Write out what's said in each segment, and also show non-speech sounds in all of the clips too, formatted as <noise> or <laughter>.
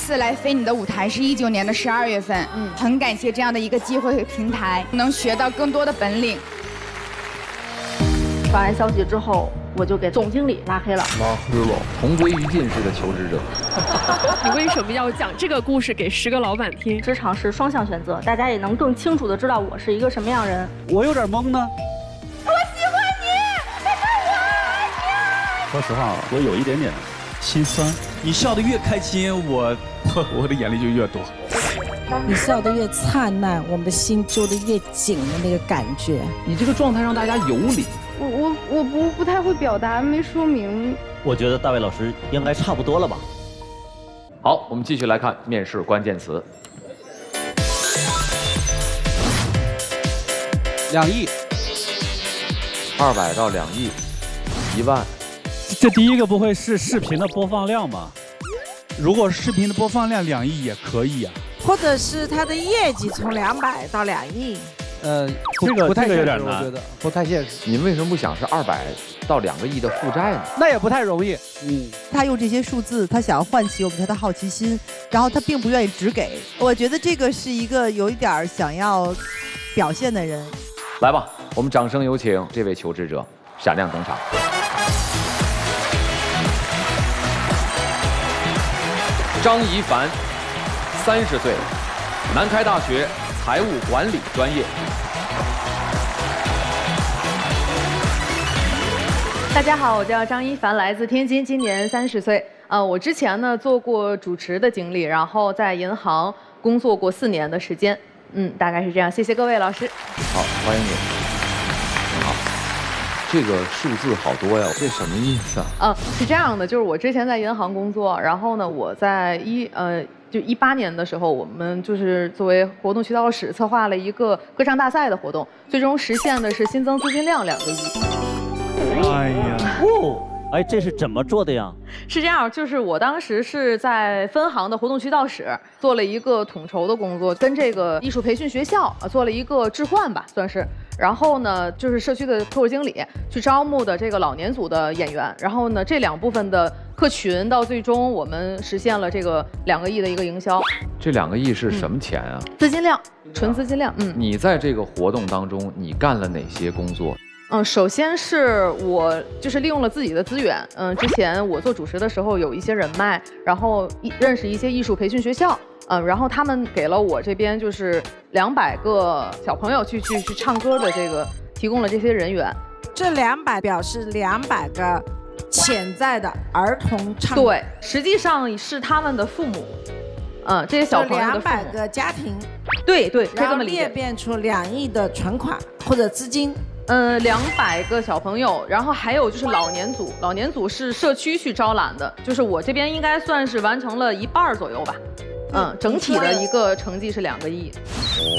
次来飞你的舞台是一九年的十二月份，嗯，很感谢这样的一个机会和平台，能学到更多的本领。发完消息之后，我就给总经理拉黑了。拉黑了，同归于尽式的求职者。<laughs> 你为什么要讲这个故事给十个老板听？职场是双向选择，大家也能更清楚的知道我是一个什么样人。我有点懵呢。我喜欢你，但是我爱你。说实话，我有一点点心酸。你笑得越开心，我我 <laughs> 我的眼泪就越多。你笑得越灿烂，我们的心揪得越紧的那个感觉。你这个状态让大家有理。我我我不不太会表达，没说明。我觉得大卫老师应该差不多了吧。好，我们继续来看面试关键词。两亿，二百到两亿，一万。这第一个不会是视频的播放量吧？如果视频的播放量两亿也可以啊。或者是他的业绩从两百到两亿。呃，这个不太有点难，我觉得不太现实。你们为什么不想是二百到两个亿的负债呢？那也不太容易。嗯，他用这些数字，他想要唤起我们他的好奇心，然后他并不愿意只给。我觉得这个是一个有一点想要表现的人。来吧，我们掌声有请这位求职者闪亮登场。张怡凡，三十岁，南开大学财务管理专业。大家好，我叫张一凡，来自天津，今年三十岁。呃，我之前呢做过主持的经历，然后在银行工作过四年的时间。嗯，大概是这样。谢谢各位老师。好，欢迎你。好，这个数字好多呀，这什么意思啊？嗯，是这样的，就是我之前在银行工作，然后呢，我在一呃就一八年的时候，我们就是作为活动渠道室策划了一个歌唱大赛的活动，最终实现的是新增资金量两个亿。哎呀，哦，哎，这是怎么做的呀？是这样，就是我当时是在分行的活动渠道室做了一个统筹的工作，跟这个艺术培训学校啊做了一个置换吧，算是。然后呢，就是社区的客户经理去招募的这个老年组的演员。然后呢，这两部分的客群到最终我们实现了这个两个亿的一个营销。这两个亿是什么钱啊？资金量，纯资金量。嗯。你在这个活动当中，你干了哪些工作？嗯，首先是我就是利用了自己的资源，嗯，之前我做主持的时候有一些人脉，然后一认识一些艺术培训学校，嗯，然后他们给了我这边就是两百个小朋友去去去唱歌的这个提供了这些人员，这两百表示两百个潜在的儿童唱对，实际上是他们的父母，嗯，这些小朋友的两百个家庭，对对，然后裂变出两亿的存款或者资金。嗯，两百个小朋友，然后还有就是老年组，老年组是社区去招揽的，就是我这边应该算是完成了一半左右吧。嗯，整体的一个成绩是两个亿。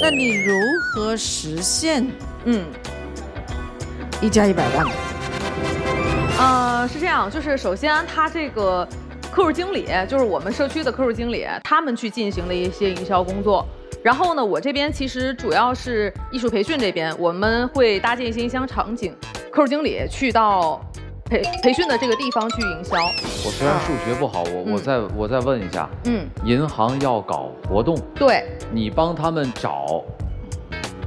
那你如何实现？嗯，一加一百万。呃，是这样，就是首先他这个客户经理，就是我们社区的客户经理，他们去进行了一些营销工作。然后呢，我这边其实主要是艺术培训这边，我们会搭建一些营销场景，客户经理去到培培训的这个地方去营销。我虽然数学不好，我我再我再问一下，嗯，银行要搞活动，对，你帮他们找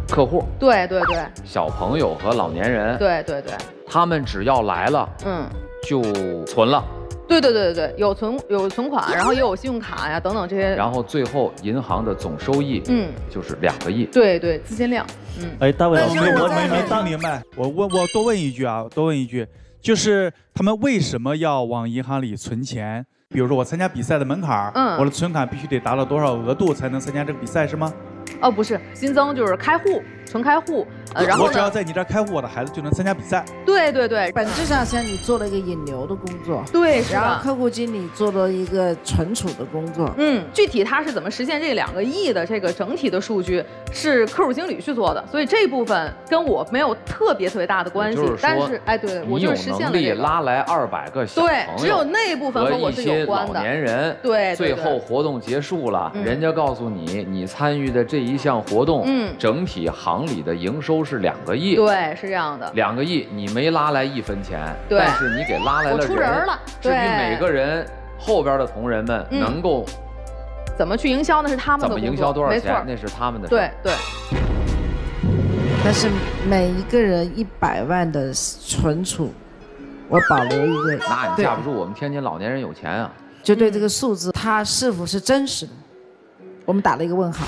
客户，对对对，小朋友和老年人，对对对，他们只要来了，嗯，就存了。对对对对。对，有存有存款，然后也有信用卡呀等等这些。然后最后银行的总收益，嗯，就是两个亿。对对，资金量，嗯。哎，大卫老师，我没没听明白。我问，我多问一句啊，多问一句，就是他们为什么要往银行里存钱？比如说我参加比赛的门槛，嗯，我的存款必须得达到多少额度才能参加这个比赛，是吗？哦，不是，新增就是开户，纯开户。呃，然后我只要在你这儿开户，我的孩子就能参加比赛。对对对，本质上像你做了一个引流的工作。对，然后客户经理做了一个存储的工作。嗯，具体他是怎么实现这两个亿的这个整体的数据，是客户经理去做的，所以这部分跟我没有特别特别大的关系。但是，哎，对，我就是实现了这个。拉来二百个小朋友，对，只有那部分和我是有关的。老年人，对，最后活动结束了，人家告诉你，你参与的这一项活动，嗯，整体行里的营收是两个亿。对，是这样的。两个亿，你没拉来一分钱，但是你给拉来了人了，至于每个人后边的同仁们嗯能够怎么去营销那是他们的，怎么营销多少钱，那是他们的事对对，但是每一个人一百万的存储，我保留一个。那你架不住我们天津老年人有钱啊。就对这个数字，它是否是真实的，我们打了一个问号。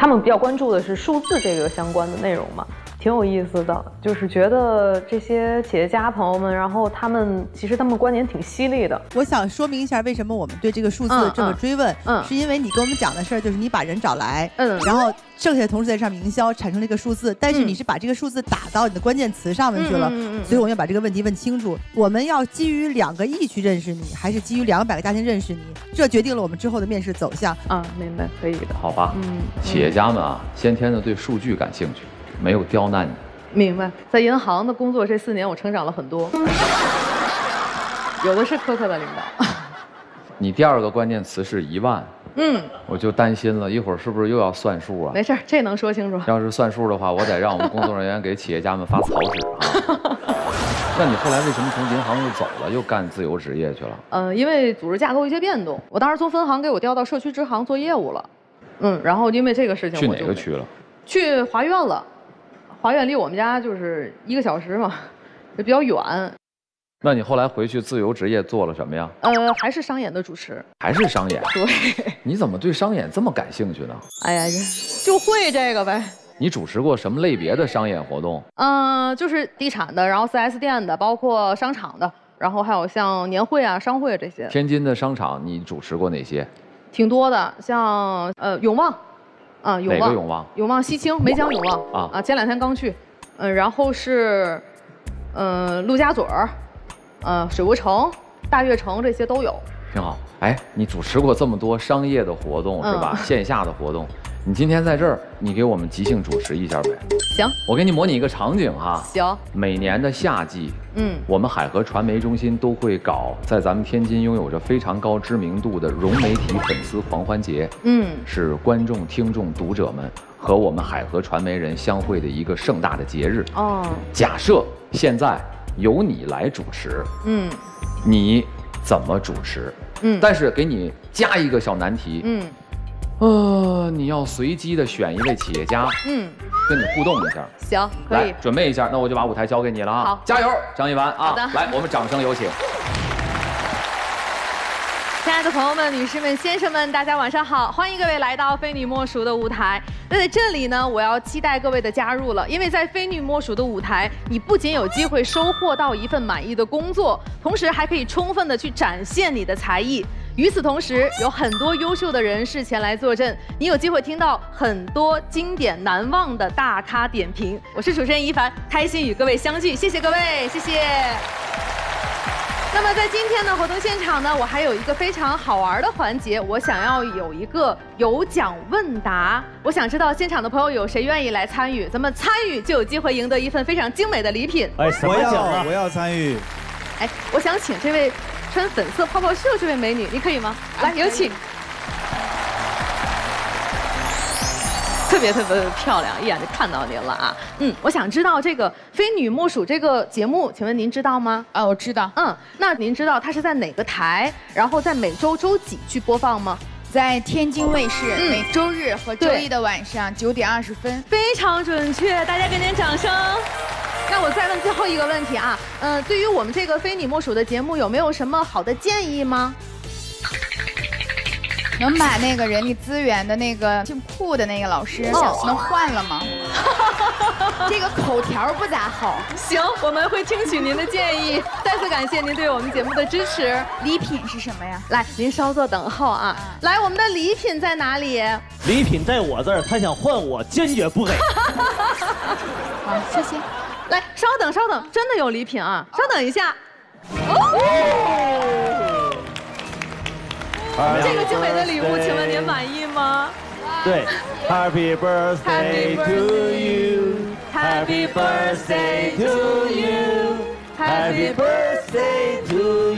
他们比较关注的是数字这个相关的内容嘛，挺有意思的。就是觉得这些企业家朋友们，然后他们其实他们观点挺犀利的。我想说明一下，为什么我们对这个数字嗯这么追问，嗯是因为你跟我们讲的事儿，就是你把人找来，嗯然后剩下的同事在上面营销，产生了一个数字，但是嗯你是把这个数字打到你的关键词上面去了，所以我们要把这个问题问清楚。我们要基于两个亿去认识你，还是基于两百个家庭认识你？这决定了我们之后的面试走向。啊，明白，可以的。好吧，嗯企业家们啊，先天的对数据感兴趣，没有刁难你。明白，在银行的工作这四年，我成长了很多。有的是苛刻的领导。<laughs> 你第二个关键词是一万，嗯，我就担心了，一会儿是不是又要算数啊？没事，这能说清楚。要是算数的话，我得让我们工作人员给企业家们发草纸啊。<laughs> 那你后来为什么从银行又走了，又干自由职业去了？呃，因为组织架构一些变动，我当时从分行给我调到社区支行做业务了。嗯，然后因为这个事情，去哪个区了？去华苑了。华苑离我们家就是一个小时嘛，也比较远。那你后来回去自由职业做了什么呀？呃，还是商演的主持。还是商演？对。<laughs> 你怎么对商演这么感兴趣呢？哎呀，就会这个呗。你主持过什么类别的商演活动？嗯、就是地产的，然后 4S 店的，包括商场的，然后还有像年会啊、商会这些，天津的商场你主持过哪些？挺多的。像呃永旺，啊、永旺，个永旺？永旺西青梅江永旺啊前两天刚去，嗯、然后是，嗯陆家嘴儿，呃水国城、大悦城这些都有。挺好。哎，你主持过这么多商业的活动是吧？嗯线下的活动，你今天在这儿，你给我们即兴主持一下呗。行。我给你模拟一个场景哈。行，每年的夏季，嗯。我们海河传媒中心都会搞在咱们天津拥有着非常高知名度的融媒体粉丝狂欢节，嗯。是观众、听众、读者们和我们海河传媒人相会的一个盛大的节日。哦。假设现在由你来主持，嗯。你怎么主持？嗯。但是给你加一个小难题，嗯呃，你要随机的选一位企业家，嗯，跟你互动一下。行，可来以。准备一下，那我就把舞台交给你了啊！好加油，张一凡啊！好的来，我们掌声有请。亲爱的朋友们、女士们、先生们，大家晚上好！欢迎各位来到非你莫属的舞台。那在这里呢，我要期待各位的加入了，因为在非你莫属的舞台，你不仅有机会收获到一份满意的工作，同时还可以充分的去展现你的才艺。与此同时，有很多优秀的人士前来坐镇，你有机会听到很多经典难忘的大咖点评。我是主持人一凡，开心与各位相聚，谢谢各位，谢谢。那么在今天的活动现场呢，我还有一个非常好玩的环节，我想要有一个有奖问答。我想知道现场的朋友有谁愿意来参与？咱们参与就有机会赢得一份非常精美的礼品。哎，什么我奖我要参与。哎，我想请这位穿粉色泡泡袖这位美女，你可以吗？来，有请。特别特别的漂亮，一眼就看到您了啊！嗯，我想知道这个《非女莫属》这个节目，请问您知道吗？啊，我知道，嗯，那您知道它是在哪个台，然后在每周周几去播放吗？在天津卫视，嗯每周日和周一的晚上九点二十分。非常准确，大家给点掌声。那我再问最后一个问题啊，嗯、对于我们这个非你莫属的节目，有没有什么好的建议吗？能把那个人力资源的那个姓库的那个老师哦能换了吗？<laughs> 这个口条不咋好。行，我们会听取您的建议。再次感谢您对我们节目的支持。礼品是什么呀？来，您稍作等候啊。来，我们的礼品在哪里？礼品在我这儿，他想换我，坚决不给。<laughs> 好，谢谢。来，稍等，稍等，真的有礼品啊！稍等一下。哦，这个精美的礼物，请问您满意吗？对，Happy birthday Happy to you，Happy birthday to you，Happy birthday to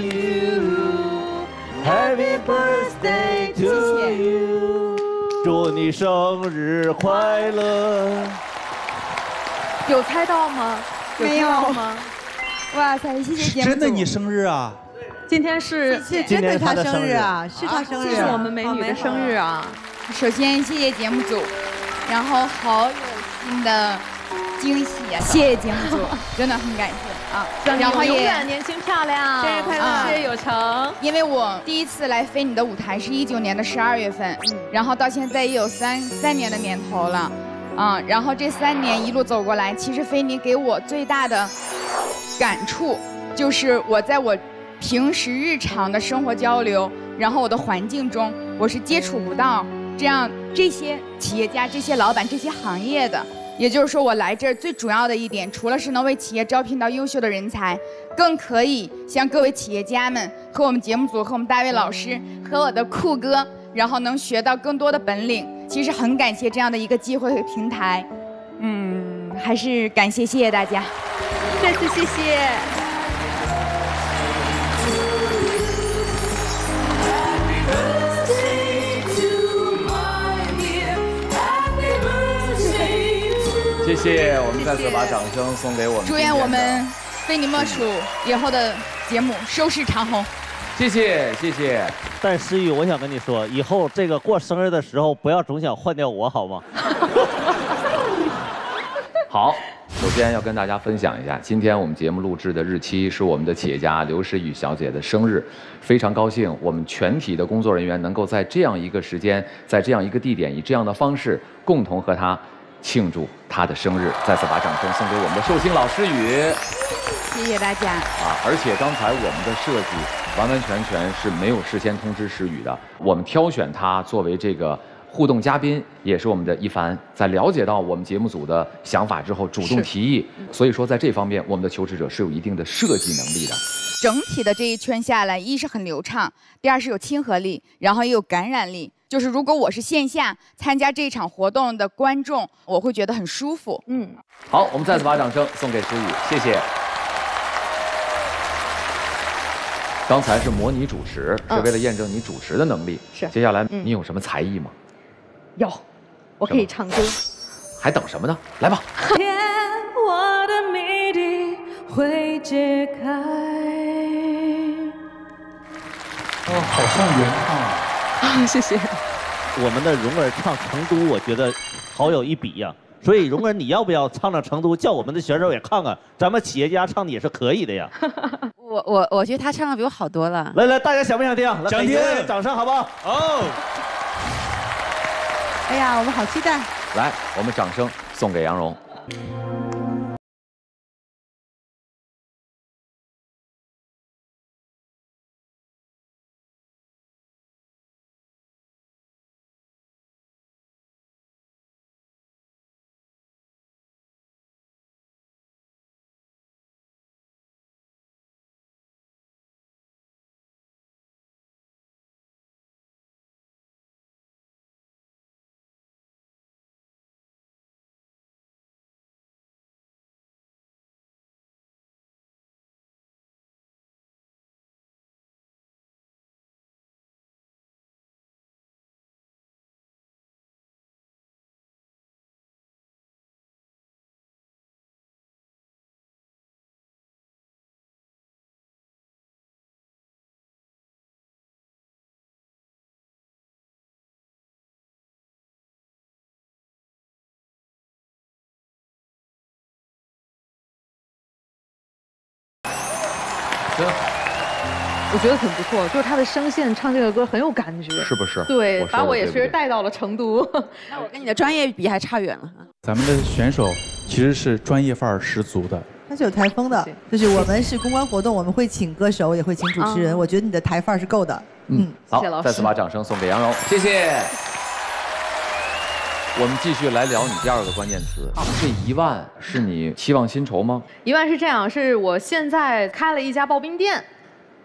you，Happy birthday to you，祝你生日快乐，有猜到吗？没有吗？哇塞，谢谢节目真的你生日啊？今天是是真的他生日啊，是他生日，是我们美女的生日啊。首先谢谢节目组，然后好有心的惊喜啊！<laughs> 谢谢节目组，真的很感谢啊！然后永远年轻漂亮，生日快乐，事业有成。因为我第一次来飞你的舞台是一九年的十二月份，然后到现在也有三三年的年头了，啊，然后这三年一路走过来，其实飞你给我最大的感触就是我在我平时日常的生活交流，然后我的环境中，我是接触不到。这样，这些企业家、这些老板、这些行业的，也就是说，我来这儿最主要的一点，除了是能为企业招聘到优秀的人才，更可以向各位企业家们和我们节目组、和我们大卫老师和我的酷哥，然后能学到更多的本领。其实很感谢这样的一个机会和平台，嗯，还是感谢谢谢大家，再次谢谢。谢谢，我们再次把掌声送给我们。祝愿我们非你莫属以后的节目收视长虹。谢谢谢谢。但思雨，我想跟你说，以后这个过生日的时候，不要总想换掉我，好吗？<laughs> 好，首先要跟大家分享一下，今天我们节目录制的日期是我们的企业家刘诗雨小姐的生日，非常高兴，我们全体的工作人员能够在这样一个时间，在这样一个地点，以这样的方式，共同和她。庆祝他的生日，再次把掌声送给我们的寿星老师雨。谢谢大家啊！而且刚才我们的设计完完全全是没有事先通知诗雨的。我们挑选他作为这个互动嘉宾，也是我们的一凡在了解到我们节目组的想法之后主动提议。所以说在这方面，我们的求职者是有一定的设计能力的。整体的这一圈下来，一是很流畅，第二是有亲和力，然后也有感染力。就是如果我是线下参加这场活动的观众，我会觉得很舒服。嗯，好，我们再次把掌声送给舒雨，谢谢。刚才是模拟主持，是为了验证你主持的能力。是。接下来你有什么才艺吗？有，我可以唱歌。还等什么呢？来吧。天，我的谜底会解开。哦，好像原唱啊。谢谢。我们的蓉儿唱《成都》，我觉得好有一比呀。所以蓉儿，你要不要唱唱《成都》，叫我们的选手也看看，咱们企业家唱的也是可以的呀。<laughs> 我我我觉得他唱的比我好多了。来来，大家想不想听？想听，掌声好不好？哦。哎呀，我们好期待。来，我们掌声送给杨蓉。我觉得很不错，就是他的声线唱这个歌很有感觉，是不是？对，把我也确实带到了成都。<laughs> 那我跟你的专业比还差远了。咱们的选手其实是专业范儿十足的，他是有台风的。就是我们是公关活动，我们会请歌手，也会请主持人。我觉得你的台范儿是够的。嗯，好，再次把掌声送给杨蓉，谢谢。我们继续来聊你第二个关键词，这一万是你期望薪酬吗？一万是这样，是我现在开了一家刨冰店，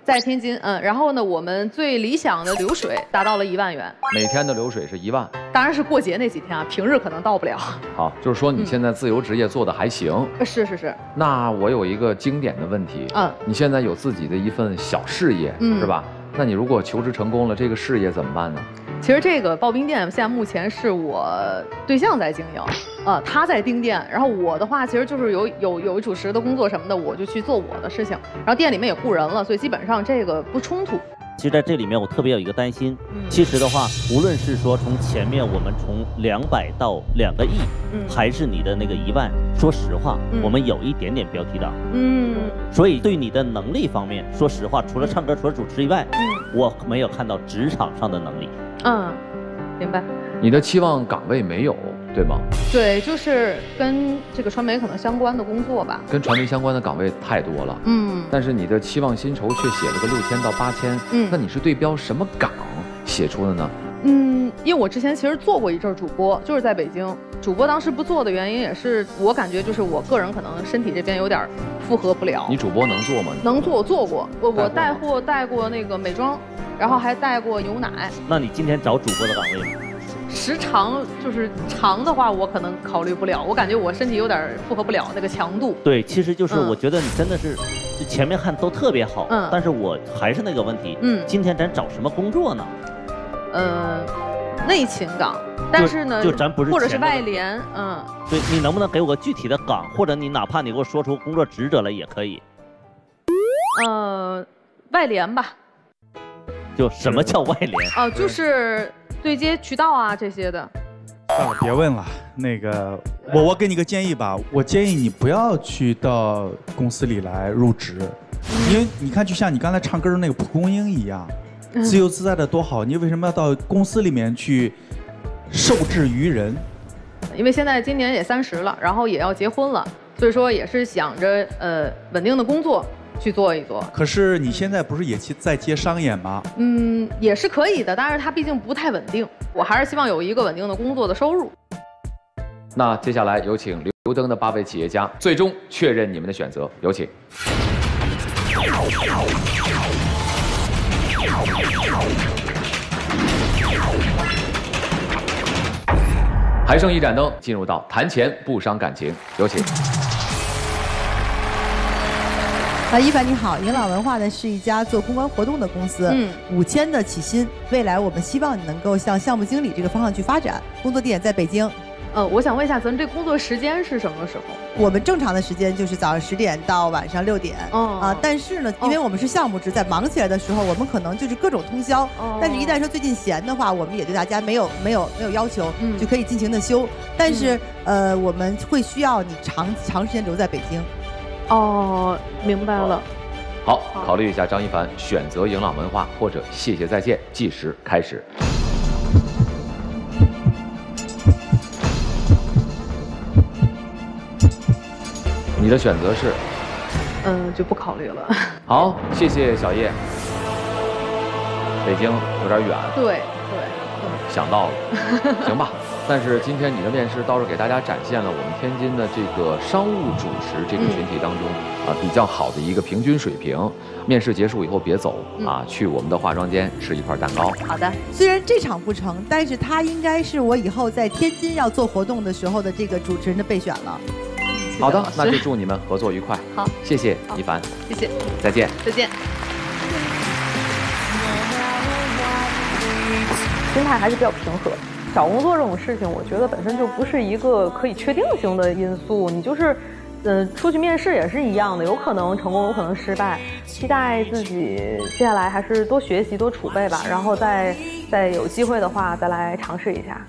在天津，嗯，然后呢，我们最理想的流水达到了一万元，每天的流水是一万，当然是过节那几天啊，平日可能到不了。好，就是说你现在自由职业做的还行，是是是。那我有一个经典的问题，嗯，你现在有自己的一份小事业，嗯，是吧？那你如果求职成功了，这个事业怎么办呢？其实这个刨冰店现在目前是我对象在经营，呃，他在盯店，然后我的话其实就是有有有主持的工作什么的，我就去做我的事情，然后店里面也雇人了，所以基本上这个不冲突。其实在这里面我特别有一个担心，其实的话，无论是说从前面我们从两百到两个亿，还是你的那个一万，说实话，我们有一点点标题党，嗯，所以对你的能力方面，说实话，除了唱歌，除了主持以外，嗯，我没有看到职场上的能力，嗯，明白。你的期望岗位没有。对吗？对，就是跟这个传媒可能相关的工作吧。跟传媒相关的岗位太多了，嗯。但是你的期望薪酬却写了个六千到八千，嗯。那你是对标什么岗写出的呢？嗯，因为我之前其实做过一阵主播，就是在北京。主播当时不做的原因也是我感觉就是我个人可能身体这边有点负荷不了。你主播能做吗？能做，我做过。我我带货带过那个美妆，然后还带过牛奶。那你今天找主播的岗位吗？时长就是长的话，我可能考虑不了。我感觉我身体有点负荷不了那个强度。对，其实就是我觉得你真的是，就前面看都特别好。嗯。但是我还是那个问题。嗯。今天咱找什么工作呢？呃，内勤岗。但是呢，就咱不是。或者是外联，嗯。对你能不能给我个具体的岗，或者你哪怕你给我说出工作职责来也可以。呃，外联吧。就什么叫外联？哦，就是。对接渠道啊这些的，算了，别问了。那个，我我给你个建议吧，我建议你不要去到公司里来入职，因为你看，就像你刚才唱歌的那个蒲公英一样，自由自在的多好。你为什么要到公司里面去受制于人？因为现在今年也三十了，然后也要结婚了，所以说也是想着呃稳定的工作。去做一做，可是你现在不是也在接商演吗？嗯，也是可以的，但是它毕竟不太稳定，我还是希望有一个稳定的工作的收入。那接下来有请刘登的八位企业家最终确认你们的选择，有请。还剩一盏灯，进入到谈钱不伤感情，有请。啊，一凡你好，银朗文化呢是一家做公关活动的公司，嗯，五千的起薪，未来我们希望你能够向项目经理这个方向去发展，工作地点在北京。呃，我想问一下，咱这工作时间是什么时候？我们正常的时间就是早上十点到晚上六点，哦，啊，但是呢，因为我们是项目制，在忙起来的时候，我们可能就是各种通宵，哦，但是一旦说最近闲的话，我们也对大家没有没有没有要求，嗯，就可以尽情的休，但是呃，我们会需要你长长时间留在北京。哦，明白了。好，考虑一下，张一凡选择迎朗文化或者谢谢再见，计时开始。你的选择是？嗯，就不考虑了。<laughs> 好，谢谢小叶。北京有点远。对对。想到了，<laughs> 行吧。但是今天你的面试倒是给大家展现了我们天津的这个商务主持这个群体当中啊比较好的一个平均水平。面试结束以后别走啊，去我们的化妆间吃一块蛋糕。好的。虽然这场不成，但是他应该是我以后在天津要做活动的时候的这个主持人的备选了。好的，那就祝你们合作愉快。好，谢谢一凡。谢谢。再见。再见。心态还是比较平和。找工作这种事情，我觉得本身就不是一个可以确定性的因素。你就是，呃，出去面试也是一样的，有可能成功，有可能失败。期待自己接下来还是多学习、多储备吧，然后再再有机会的话再来尝试一下。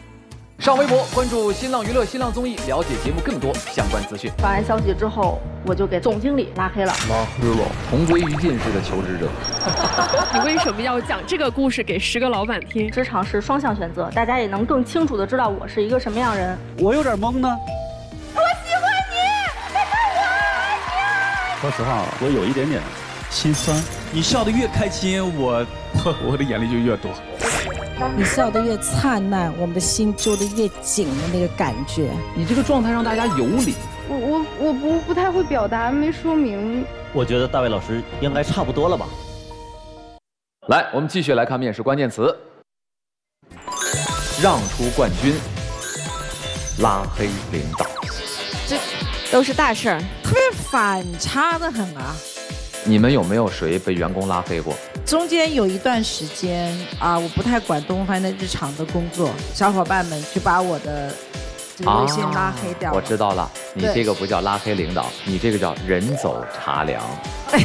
上微博关注新浪娱乐、新浪综艺，了解节目更多相关资讯。发完消息之后，我就给总经理拉黑了。拉黑了，同归于尽式的求职者。<laughs> 你为什么要讲这个故事给十个老板听？职场是双向选择，大家也能更清楚的知道我是一个什么样人。我有点懵呢。我喜欢你，但是我爱你。说实话，我有一点点心酸。你笑得越开心，我 <laughs> 我的眼泪就越多。你笑得越灿烂，我们的心揪得越紧的那个感觉。你这个状态让大家有理。我我我不不太会表达，没说明。我觉得大卫老师应该差不多了吧。来，我们继续来看面试关键词：让出冠军，拉黑领导。这都是大事儿，特别反差的很啊。你们有没有谁被员工拉黑过？中间有一段时间啊，我不太管东方的日常的工作，小伙伴们就把我的微信拉黑掉了。我知道了，你这个不叫拉黑领导，你这个叫人走茶凉。<laughs>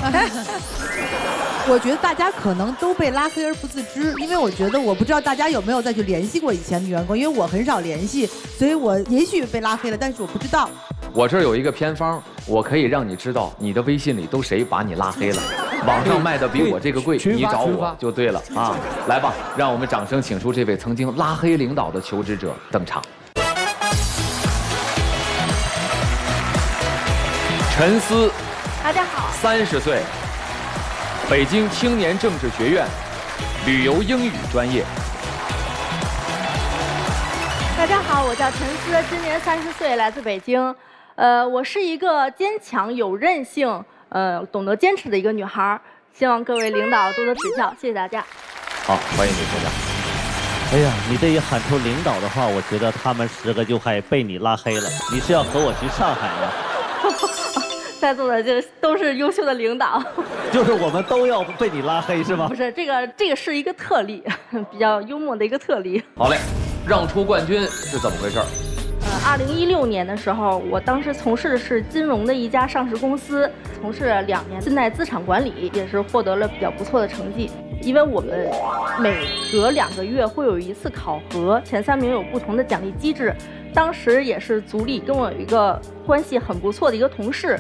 我觉得大家可能都被拉黑而不自知，因为我觉得我不知道大家有没有再去联系过以前的员工，因为我很少联系，所以我也许被拉黑了，但是我不知道。我这儿有一个偏方，我可以让你知道你的微信里都谁把你拉黑了。<laughs> 网上卖的比我这个贵，你找我就对了啊！来吧，让我们掌声请出这位曾经拉黑领导的求职者登场。陈思，大家好，三十岁。北京青年政治学院旅游英语专业。大家好，我叫陈思，今年三十岁，来自北京。呃，我是一个坚强、有韧性、呃，懂得坚持的一个女孩。希望各位领导多多指教，谢谢大家。好，欢迎李学长。哎呀，你这一喊出领导的话，我觉得他们十个就快被你拉黑了。你是要和我去上海吗？<laughs> 在座的这都是优秀的领导，就是我们都要被你拉黑是吗？不是，这个这个是一个特例，<laughs> 比较幽默的一个特例。好嘞，让出冠军是怎么回事？二零一六年的时候，我当时从事的是金融的一家上市公司，从事两年信贷资产管理，也是获得了比较不错的成绩。因为我们每隔两个月会有一次考核，前三名有不同的奖励机制。当时也是组里跟我有一个关系很不错的一个同事。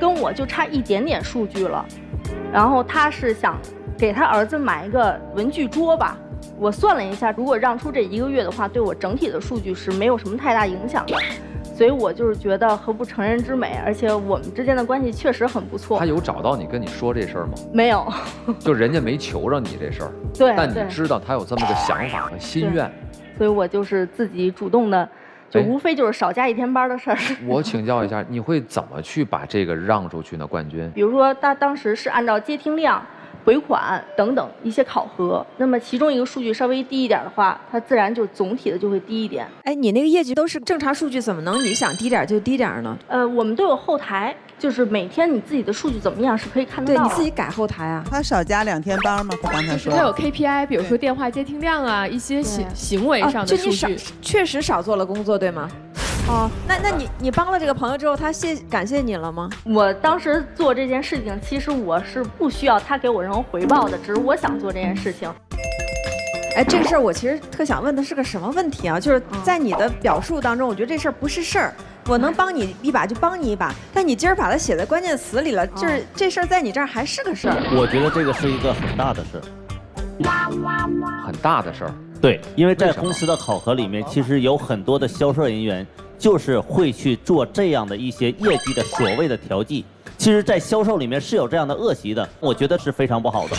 跟我就差一点点数据了，然后他是想给他儿子买一个文具桌吧。我算了一下，如果让出这一个月的话，对我整体的数据是没有什么太大影响的。所以我就是觉得何不成人之美，而且我们之间的关系确实很不错。他有找到你跟你说这事儿吗？没有，就人家没求着你这事儿。<laughs> 对，但你知道他有这么个想法和心愿，所以我就是自己主动的。就无非就是少加一天班的事儿。<laughs> 我请教一下，你会怎么去把这个让出去呢？冠军？比如说，他当时是按照接听量、回款等等一些考核，那么其中一个数据稍微低一点的话，它自然就总体的就会低一点。哎，你那个业绩都是正常数据，怎么能你想低点就低点呢？呃，我们都有后台。就是每天你自己的数据怎么样是可以看得到，对你自己改后台啊。他少加两天班吗？他刚才说。他有 KPI，比如说电话接听量啊，一些行行为上的数据。确实少做了工作，对吗？哦，那那你你帮了这个朋友之后，他谢感谢你了吗？我当时做这件事情，其实我是不需要他给我任何回报的，只是我想做这件事情。哎，这个事儿我其实特想问的是个什么问题啊？就是在你的表述当中，我觉得这事儿不是事儿。我能帮你一把就帮你一把，但你今儿把它写在关键词里了，就是这事儿在你这儿还是个事儿。我觉得这个是一个很大的事儿，很大的事儿。对，因为在公司的考核里面，其实有很多的销售人员就是会去做这样的一些业绩的所谓的调剂。其实，在销售里面是有这样的恶习的，我觉得是非常不好的。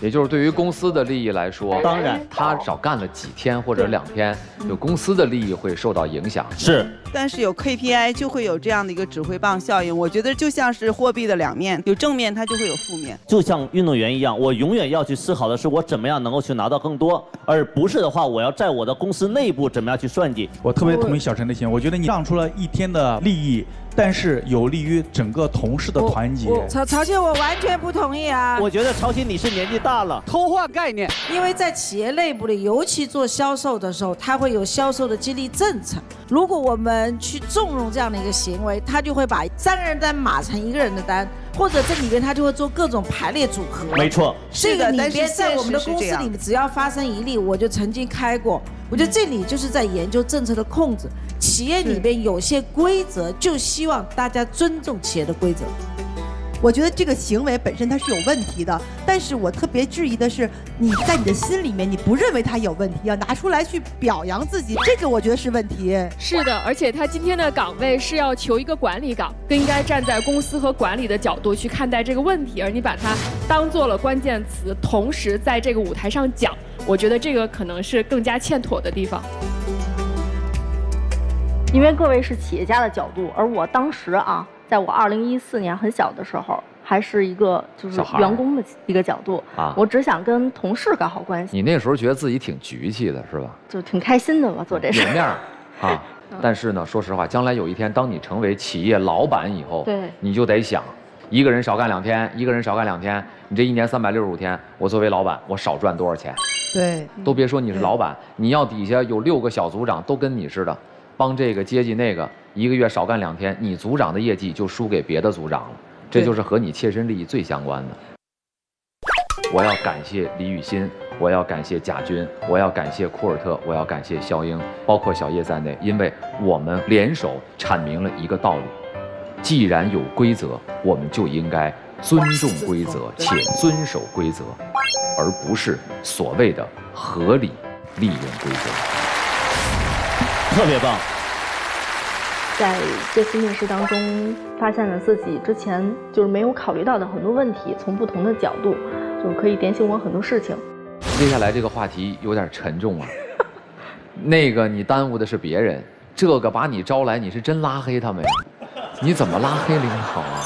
也就是对于公司的利益来说，当然他少干了几天或者两天，就公司的利益会受到影响。是，但是有 KPI 就会有这样的一个指挥棒效应。我觉得就像是货币的两面，有正面它就会有负面。就像运动员一样，我永远要去思考的是我怎么样能够去拿到更多，而不是的话，我要在我的公司内部怎么样去算计。我特别同意小陈的心，我觉得你让出了一天的利益。但是有利于整个同事的团结。曹曹鑫，我完全不同意啊！我觉得曹鑫你是年纪大了，偷换概念。因为在企业内部里，尤其做销售的时候，他会有销售的激励政策。如果我们去纵容这样的一个行为，他就会把三个人单码成一个人的单，或者这里边他就会做各种排列组合。没错，这个里边在我们的公司里面，只要发生一例，我就曾经开过。我觉得这里就是在研究政策的控制。企业里边有些规则，就希望大家尊重企业的规则。我觉得这个行为本身它是有问题的，但是我特别质疑的是，你在你的心里面你不认为它有问题，要拿出来去表扬自己，这个我觉得是问题。是的，而且他今天的岗位是要求一个管理岗，更应该站在公司和管理的角度去看待这个问题，而你把它当做了关键词，同时在这个舞台上讲，我觉得这个可能是更加欠妥的地方。因为各位是企业家的角度，而我当时啊，在我二零一四年很小的时候，还是一个就是员工的一个角度啊，我只想跟同事搞好关系。你那时候觉得自己挺局气的是吧？就挺开心的吧，做这事。有面儿 <laughs> 啊，但是呢，说实话，将来有一天当你成为企业老板以后，对，你就得想，一个人少干两天，一个人少干两天，你这一年三百六十五天，我作为老板，我少赚多少钱？对，都别说你是老板，你要底下有六个小组长都跟你似的，帮这个接济那个，一个月少干两天，你组长的业绩就输给别的组长了，这就是和你切身利益最相关的。我要感谢李雨欣，我要感谢贾军，我要感谢库尔特，我要感谢肖英，包括小叶在内，因为我们联手阐明了一个道理：既然有规则，我们就应该尊重规则且遵守规则，而不是所谓的合理利用规则。特别棒。在这次面试当中，发现了自己之前就是没有考虑到的很多问题，从不同的角度，就可以点醒我很多事情。接下来这个话题有点沉重啊，<laughs> 那个你耽误的是别人，这个把你招来，你是真拉黑他们呀？你怎么拉黑领导啊？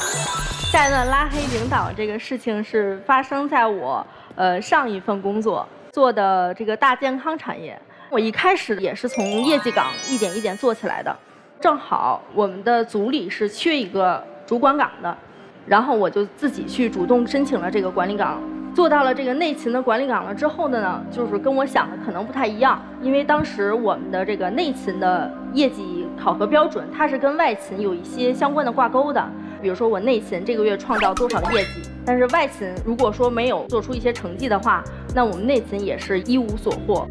下一段拉黑领导这个事情是发生在我呃上一份工作做的这个大健康产业，我一开始也是从业绩岗一点一点做起来的。正好我们的组里是缺一个主管岗的，然后我就自己去主动申请了这个管理岗，做到了这个内勤的管理岗了之后的呢，就是跟我想的可能不太一样，因为当时我们的这个内勤的业绩考核标准，它是跟外勤有一些相关的挂钩的，比如说我内勤这个月创造多少业绩，但是外勤如果说没有做出一些成绩的话，那我们内勤也是一无所获。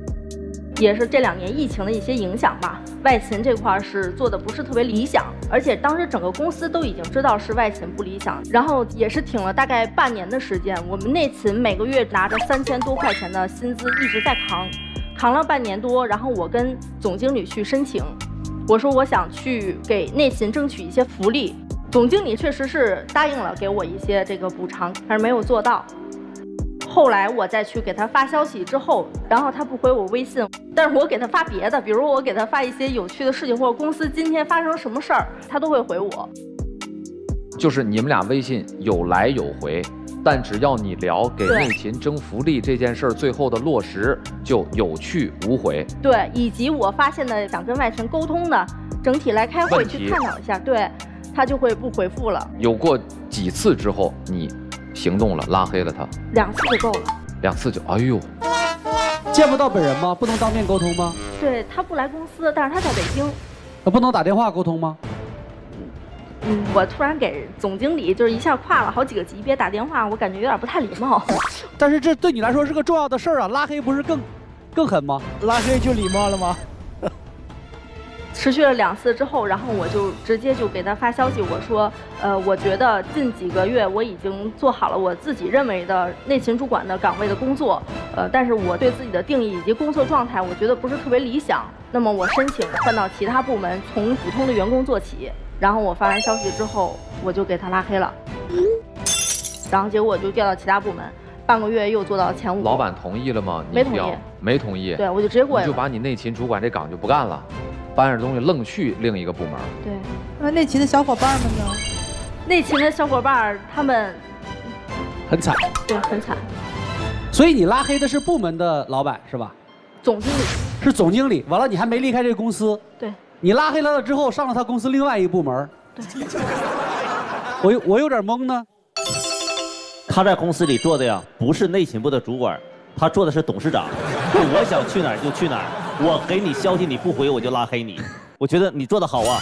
也是这两年疫情的一些影响吧，外勤这块是做的不是特别理想，而且当时整个公司都已经知道是外勤不理想，然后也是挺了大概半年的时间，我们内勤每个月拿着三千多块钱的薪资一直在扛，扛了半年多，然后我跟总经理去申请，我说我想去给内勤争取一些福利，总经理确实是答应了给我一些这个补偿，但是没有做到。后来我再去给他发消息之后，然后他不回我微信，但是我给他发别的，比如我给他发一些有趣的事情，或者公司今天发生什么事儿，他都会回我。就是你们俩微信有来有回，但只要你聊给内勤争福利这件事儿，最后的落实就有去无回。对，以及我发现的想跟外勤沟通的，整体来开会去探讨一下，对他就会不回复了。有过几次之后，你。行动了，拉黑了他，两次就够了。两次就，哎呦，见不到本人吗？不能当面沟通吗？对他不来公司，但是他在北京。那不能打电话沟通吗？嗯，我突然给总经理就是一下跨了好几个级别打电话，我感觉有点不太礼貌。但是这对你来说是个重要的事儿啊，拉黑不是更更狠吗？拉黑就礼貌了吗？持续了两次之后，然后我就直接就给他发消息，我说，呃，我觉得近几个月我已经做好了我自己认为的内勤主管的岗位的工作，呃，但是我对自己的定义以及工作状态，我觉得不是特别理想。那么我申请换到其他部门，从普通的员工做起。然后我发完消息之后，我就给他拉黑了。然后结果我就调到其他部门，半个月又做到前五。老板同意了吗？没同意。没同意。对，我就直接过去就把你内勤主管这岗就不干了。搬着东西愣去另一个部门。对，那内勤的小伙伴们呢？内勤的小伙伴他们很惨。对，很惨。所以你拉黑的是部门的老板是吧？总经理。是总经理。完了，你还没离开这个公司。对。你拉黑了了之后，上了他公司另外一个部门。对。<laughs> 我有我有点懵呢。他在公司里做的呀，不是内勤部的主管，他做的是董事长。我想去哪儿就去哪儿。我给你消息你不回我就拉黑你，我觉得你做的好啊。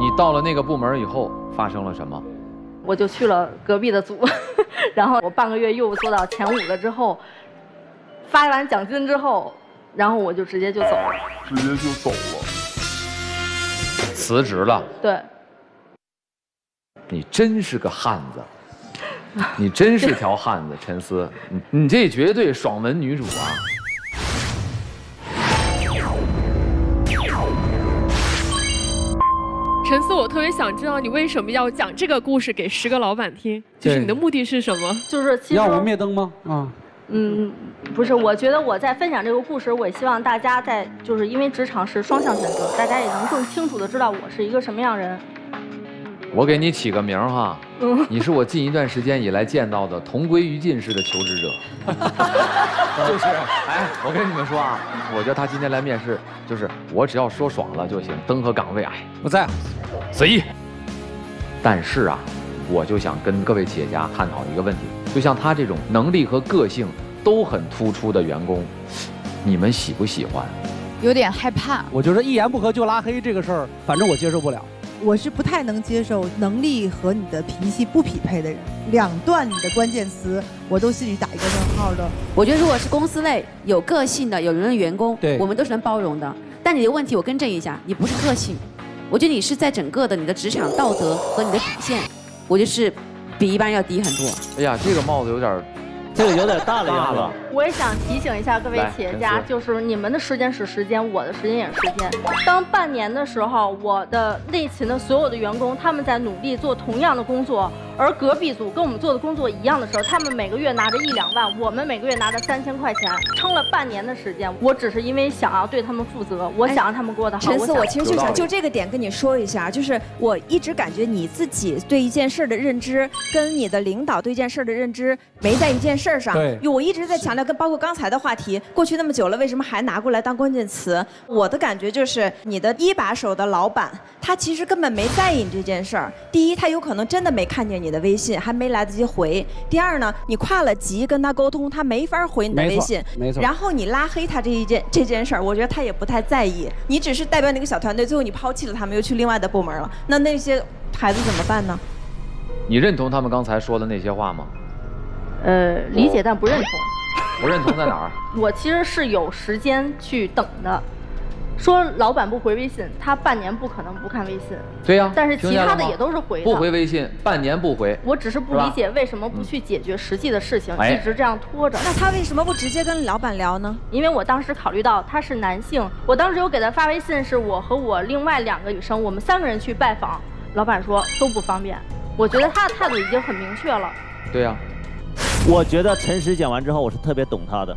你到了那个部门以后发生了什么？我就去了隔壁的组，<laughs> 然后我半个月又做到前五了之后，发完奖金之后，然后我就直接就走了。直接就走了。辞职了。对。你真是个汉子。<laughs> 你真是条汉子，陈思，你你这绝对爽文女主啊！陈思，我特别想知道你为什么要讲这个故事给十个老板听，就是你的目的是什么？就是要我们灭灯吗？啊？嗯，不是，我觉得我在分享这个故事，我也希望大家在，就是因为职场是双向选择，大家也能更清楚的知道我是一个什么样人。我给你起个名儿哈，你是我近一段时间以来见到的同归于尽式的求职者。<laughs> 就是，哎，我跟你们说啊，我觉得他今天来面试，就是我只要说爽了就行，登和岗位，哎，不在乎，随意。但是啊，我就想跟各位企业家探讨一个问题，就像他这种能力和个性都很突出的员工，你们喜不喜欢？有点害怕。我觉得一言不合就拉黑这个事儿，反正我接受不了。我是不太能接受能力和你的脾气不匹配的人，两段你的关键词我都心里打一个问号的。我觉得如果是公司内有个性的、有人的员工，对，我们都是能包容的。但你的问题我更正一下，你不是个性，我觉得你是在整个的你的职场道德和你的底线，我觉得是比一般人要低很多。哎呀，这个帽子有点。这个有点大了，大了。我也想提醒一下各位企业家，就是你们的时间是时间，我的时间也是时间。当半年的时候，我的内勤的所有的员工他们在努力做同样的工作。而隔壁组跟我们做的工作一样的时候，他们每个月拿着一两万，我们每个月拿着三千块钱，撑了半年的时间。我只是因为想要对他们负责，我想让他们过得好。陈思，我其实就想就这个点跟你说一下，就是我一直感觉你自己对一件事的认知，跟你的领导对一件事的认知没在一件事上。对。我一直在强调，跟包括刚才的话题，过去那么久了，为什么还拿过来当关键词？我的感觉就是，你的一把手的老板，他其实根本没在意你这件事儿。第一，他有可能真的没看见你的微信，还没。来得及回。第二呢，你跨了级跟他沟通，他没法回你的微信。没错。然后你拉黑他这一件这件事儿，我觉得他也不太在意。你只是代表那个小团队，最后你抛弃了他们，又去另外的部门了。那那些孩子怎么办呢？你认同他们刚才说的那些话吗？呃，理解但不认同。不认同在哪儿？<laughs> 我其实是有时间去等的。说老板不回微信，他半年不可能不看微信。对呀，但是其他的也都是回的。不回微信，半年不回。我只是不理解为什么不去解决实际的事情，一直这样拖着。那他为什么不直接跟老板聊呢？因为我当时考虑到他是男性，我当时有给他发微信，是我和我另外两个女生，我们三个人去拜访。老板说都不方便。我觉得他的态度已经很明确了。对呀，我觉得陈实讲完之后，我是特别懂他的。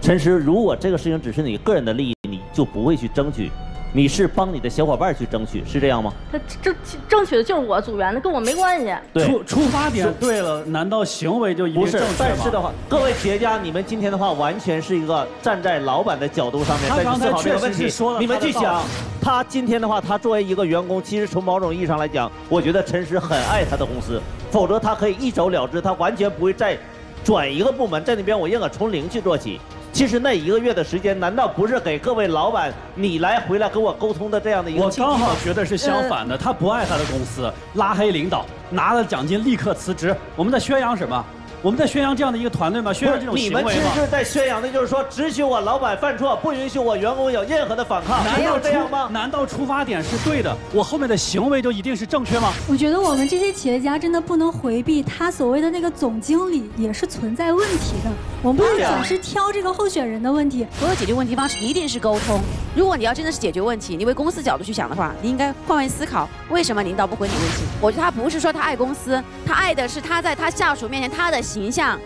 陈实，如果这个事情只是你个人的利益，你就不会去争取。你是帮你的小伙伴去争取，是这样吗？他争争取的就是我组员的，跟我没关系。出出发点对了，难道行为就一定正确吗？但是的话，各位企业家，你们今天的话完全是一个站在老板的角度上面在思考这个问题。你们去想，他今天的话，他作为一个员工，其实从某种意义上来讲，我觉得陈实很爱他的公司，否则他可以一走了之，他完全不会再转一个部门，在那边我应该从零去做起。其实那一个月的时间，难道不是给各位老板你来回来跟我沟通的这样的一个？我刚好觉得是相反的，他不爱他的公司，拉黑领导，拿了奖金立刻辞职。我们在宣扬什么？我们在宣扬这样的一个团队吗？宣扬这种行为吗？你们其实在宣扬的就是说，只许我老板犯错，不允许我员工有任何的反抗。难道这样吗？难道出发点是对的？我后面的行为就一定是正确吗？我觉得我们这些企业家真的不能回避，他所谓的那个总经理也是存在问题的。我们不能总是挑这个候选人的问题。所有解决问题方式一定是沟通。如果你要真的是解决问题，你为公司角度去想的话，你应该换位思考，为什么领导不回你微信？我觉得他不是说他爱公司，他爱的是他在他下属面前他的形象。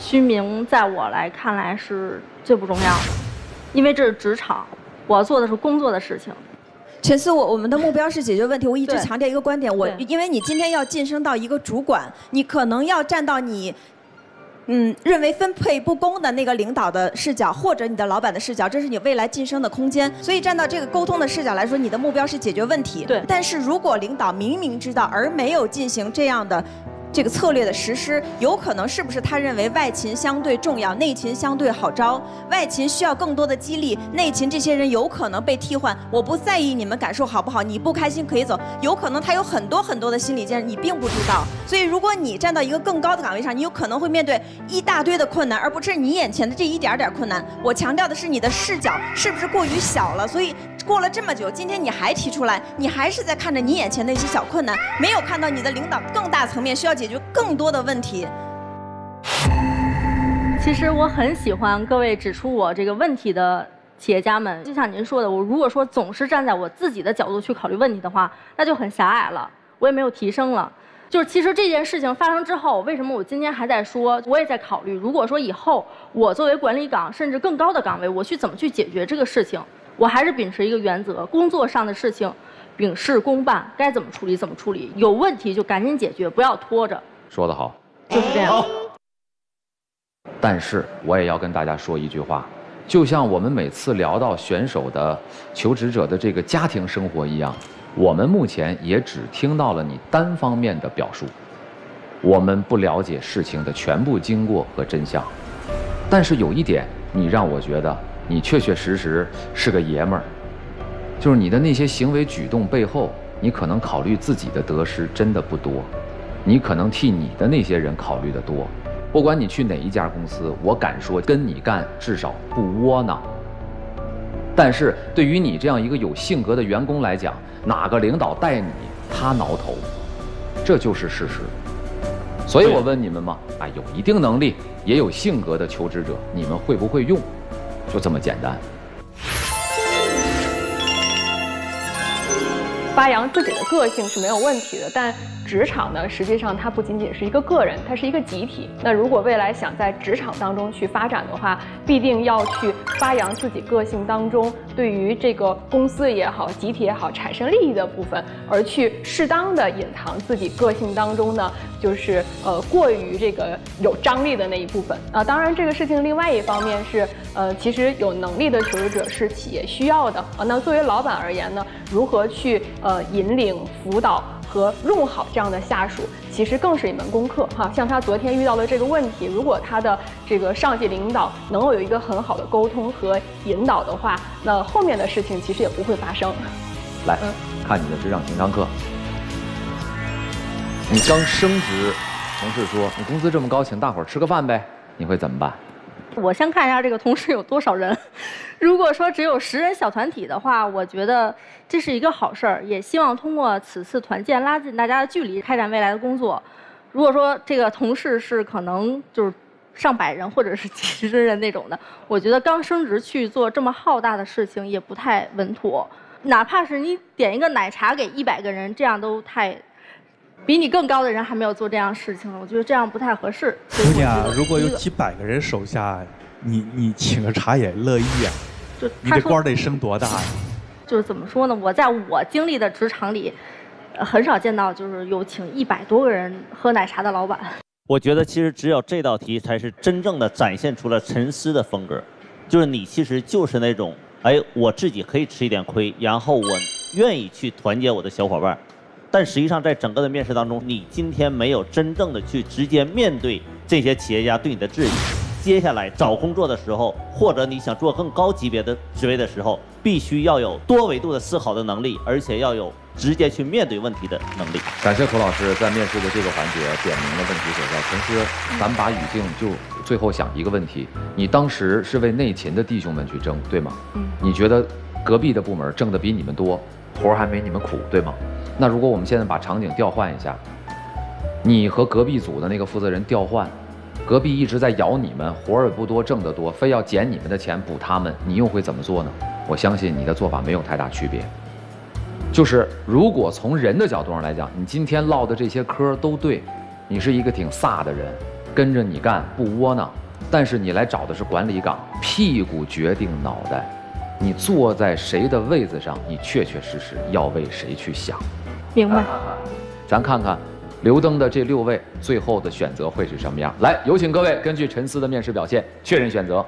虚名在我来看来是最不重要的，因为这是职场，我要做的是工作的事情。陈思，我我们的目标是解决问题。我一直强调一个观点，我因为你今天要晋升到一个主管，你可能要站到你，嗯，认为分配不公的那个领导的视角，或者你的老板的视角，这是你未来晋升的空间。所以站到这个沟通的视角来说，你的目标是解决问题。对。但是如果领导明明知道而没有进行这样的。这个策略的实施，有可能是不是他认为外勤相对重要，内勤相对好招？外勤需要更多的激励，内勤这些人有可能被替换。我不在意你们感受好不好，你不开心可以走。有可能他有很多很多的心理建设，你并不知道。所以，如果你站到一个更高的岗位上，你有可能会面对一大堆的困难，而不是你眼前的这一点点困难。我强调的是你的视角是不是过于小了？所以。过了这么久，今天你还提出来，你还是在看着你眼前的一些小困难，没有看到你的领导更大层面需要解解决更多的问题。其实我很喜欢各位指出我这个问题的企业家们，就像您说的，我如果说总是站在我自己的角度去考虑问题的话，那就很狭隘了，我也没有提升了。就是其实这件事情发生之后，为什么我今天还在说，我也在考虑，如果说以后我作为管理岗甚至更高的岗位，我去怎么去解决这个事情？我还是秉持一个原则，工作上的事情，秉事公办，该怎么处理怎么处理，有问题就赶紧解决，不要拖着。说得好，就是这样。但是我也要跟大家说一句话，就像我们每次聊到选手的求职者的这个家庭生活一样，我们目前也只听到了你单方面的表述，我们不了解事情的全部经过和真相。但是有一点，你让我觉得你确确实实是个爷们儿，就是你的那些行为举动背后，你可能考虑自己的得失真的不多，你可能替你的那些人考虑的多。不管你去哪一家公司，我敢说跟你干至少不窝囊。但是对于你这样一个有性格的员工来讲，哪个领导带你，他挠头，这就是事实。所以我问你们嘛，啊，有一定能力也有性格的求职者，你们会不会用？就这么简单。发扬自己的个性是没有问题的，但职场呢，实际上它不仅仅是一个个人，它是一个集体。那如果未来想在职场当中去发展的话，必定要去发扬自己个性当中对于这个公司也好、集体也好产生利益的部分，而去适当的隐藏自己个性当中呢，就是呃过于这个有张力的那一部分啊。当然，这个事情另外一方面是呃，其实有能力的求职者是企业需要的啊。那作为老板而言呢，如何去？呃，引领、辅导和用好这样的下属，其实更是一门功课哈。像他昨天遇到的这个问题，如果他的这个上级领导能够有一个很好的沟通和引导的话，那后面的事情其实也不会发生。来看你的职场情商课，你刚升职，同事说你工资这么高，请大伙儿吃个饭呗，你会怎么办？我先看一下这个同事有多少人。如果说只有十人小团体的话，我觉得这是一个好事儿，也希望通过此次团建拉近大家的距离，开展未来的工作。如果说这个同事是可能就是上百人或者是几十人那种的，我觉得刚升职去做这么浩大的事情也不太稳妥。哪怕是你点一个奶茶给一百个人，这样都太比你更高的人还没有做这样事情了，我觉得这样不太合适。姑娘，如果有几百个人手下。你你请个茶也乐意啊？就你这官得升多大呀？就是怎么说呢？我在我经历的职场里，很少见到就是有请一百多个人喝奶茶的老板。我觉得其实只有这道题才是真正的展现出了陈思的风格，就是你其实就是那种，哎，我自己可以吃一点亏，然后我愿意去团结我的小伙伴，但实际上在整个的面试当中，你今天没有真正的去直接面对这些企业家对你的质疑。接下来找工作的时候，或者你想做更高级别的职位的时候，必须要有多维度的思考的能力，而且要有直接去面对问题的能力。感谢孔老师在面试的这个环节点明了问题所在。同时，咱们把语境就最后想一个问题：你当时是为内勤的弟兄们去争，对吗？嗯。你觉得隔壁的部门挣的比你们多，活儿还没你们苦，对吗？那如果我们现在把场景调换一下，你和隔壁组的那个负责人调换。隔壁一直在咬你们，活儿也不多，挣得多，非要捡你们的钱补他们，你又会怎么做呢？我相信你的做法没有太大区别。就是如果从人的角度上来讲，你今天唠的这些嗑都对，你是一个挺飒的人，跟着你干不窝囊。但是你来找的是管理岗，屁股决定脑袋，你坐在谁的位子上，你确确实实要为谁去想。明白。<laughs> 咱看看。刘登的这六位最后的选择会是什么样？来，有请各位根据陈思的面试表现确认选择。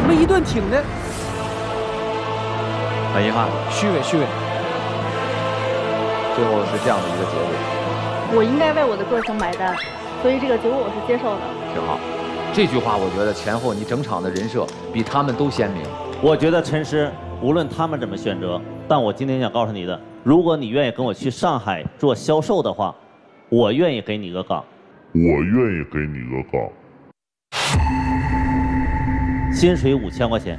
你们一顿挺的，很遗憾，虚伪虚伪。最后是这样的一个结果。我应该为我的个性买单，所以这个结果我是接受的。挺好，这句话我觉得前后你整场的人设比他们都鲜明。我觉得陈师，无论他们怎么选择，但我今天想告诉你的，如果你愿意跟我去上海做销售的话，我愿意给你一个岗。我愿意给你一个岗。薪水五千块钱，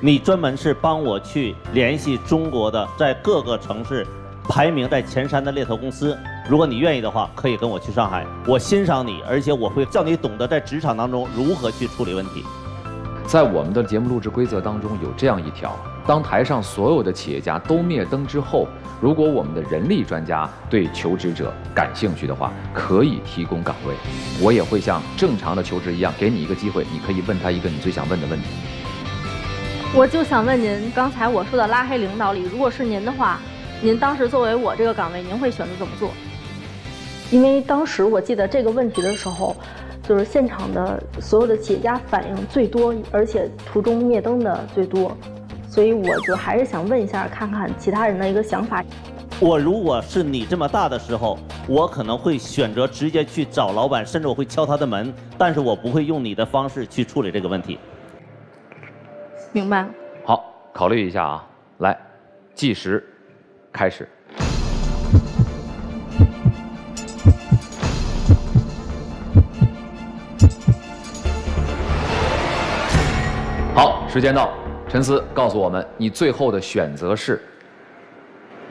你专门是帮我去联系中国的在各个城市排名在前三的猎头公司。如果你愿意的话，可以跟我去上海。我欣赏你，而且我会叫你懂得在职场当中如何去处理问题。在我们的节目录制规则当中有这样一条：当台上所有的企业家都灭灯之后，如果我们的人力专家对求职者感兴趣的话，可以提供岗位。我也会像正常的求职一样，给你一个机会，你可以问他一个你最想问的问题。我就想问您，刚才我说的拉黑领导里，如果是您的话，您当时作为我这个岗位，您会选择怎么做？因为当时我记得这个问题的时候，就是现场的所有的企业家反应最多，而且途中灭灯的最多。所以我就还是想问一下，看看其他人的一个想法。我如果是你这么大的时候，我可能会选择直接去找老板，甚至我会敲他的门，但是我不会用你的方式去处理这个问题。明白。好，考虑一下啊，来，计时，开始。好，时间到。陈思，告诉我们，你最后的选择是？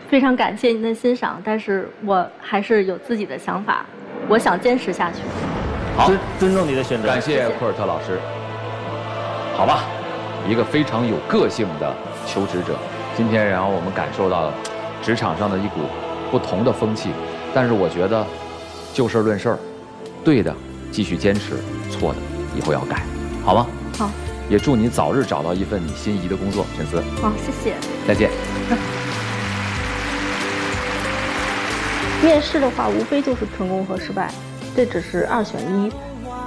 非常感谢您的欣赏，但是我还是有自己的想法，我想坚持下去。好，尊重你的选择。感谢库尔特老师。好吧，一个非常有个性的求职者，今天然后我们感受到了职场上的一股不同的风气，但是我觉得就事论事儿，对的继续坚持，错的以后要改，好吗？好。也祝你早日找到一份你心仪的工作，陈思。好，谢谢。再见。<laughs> 面试的话，无非就是成功和失败，这只是二选一，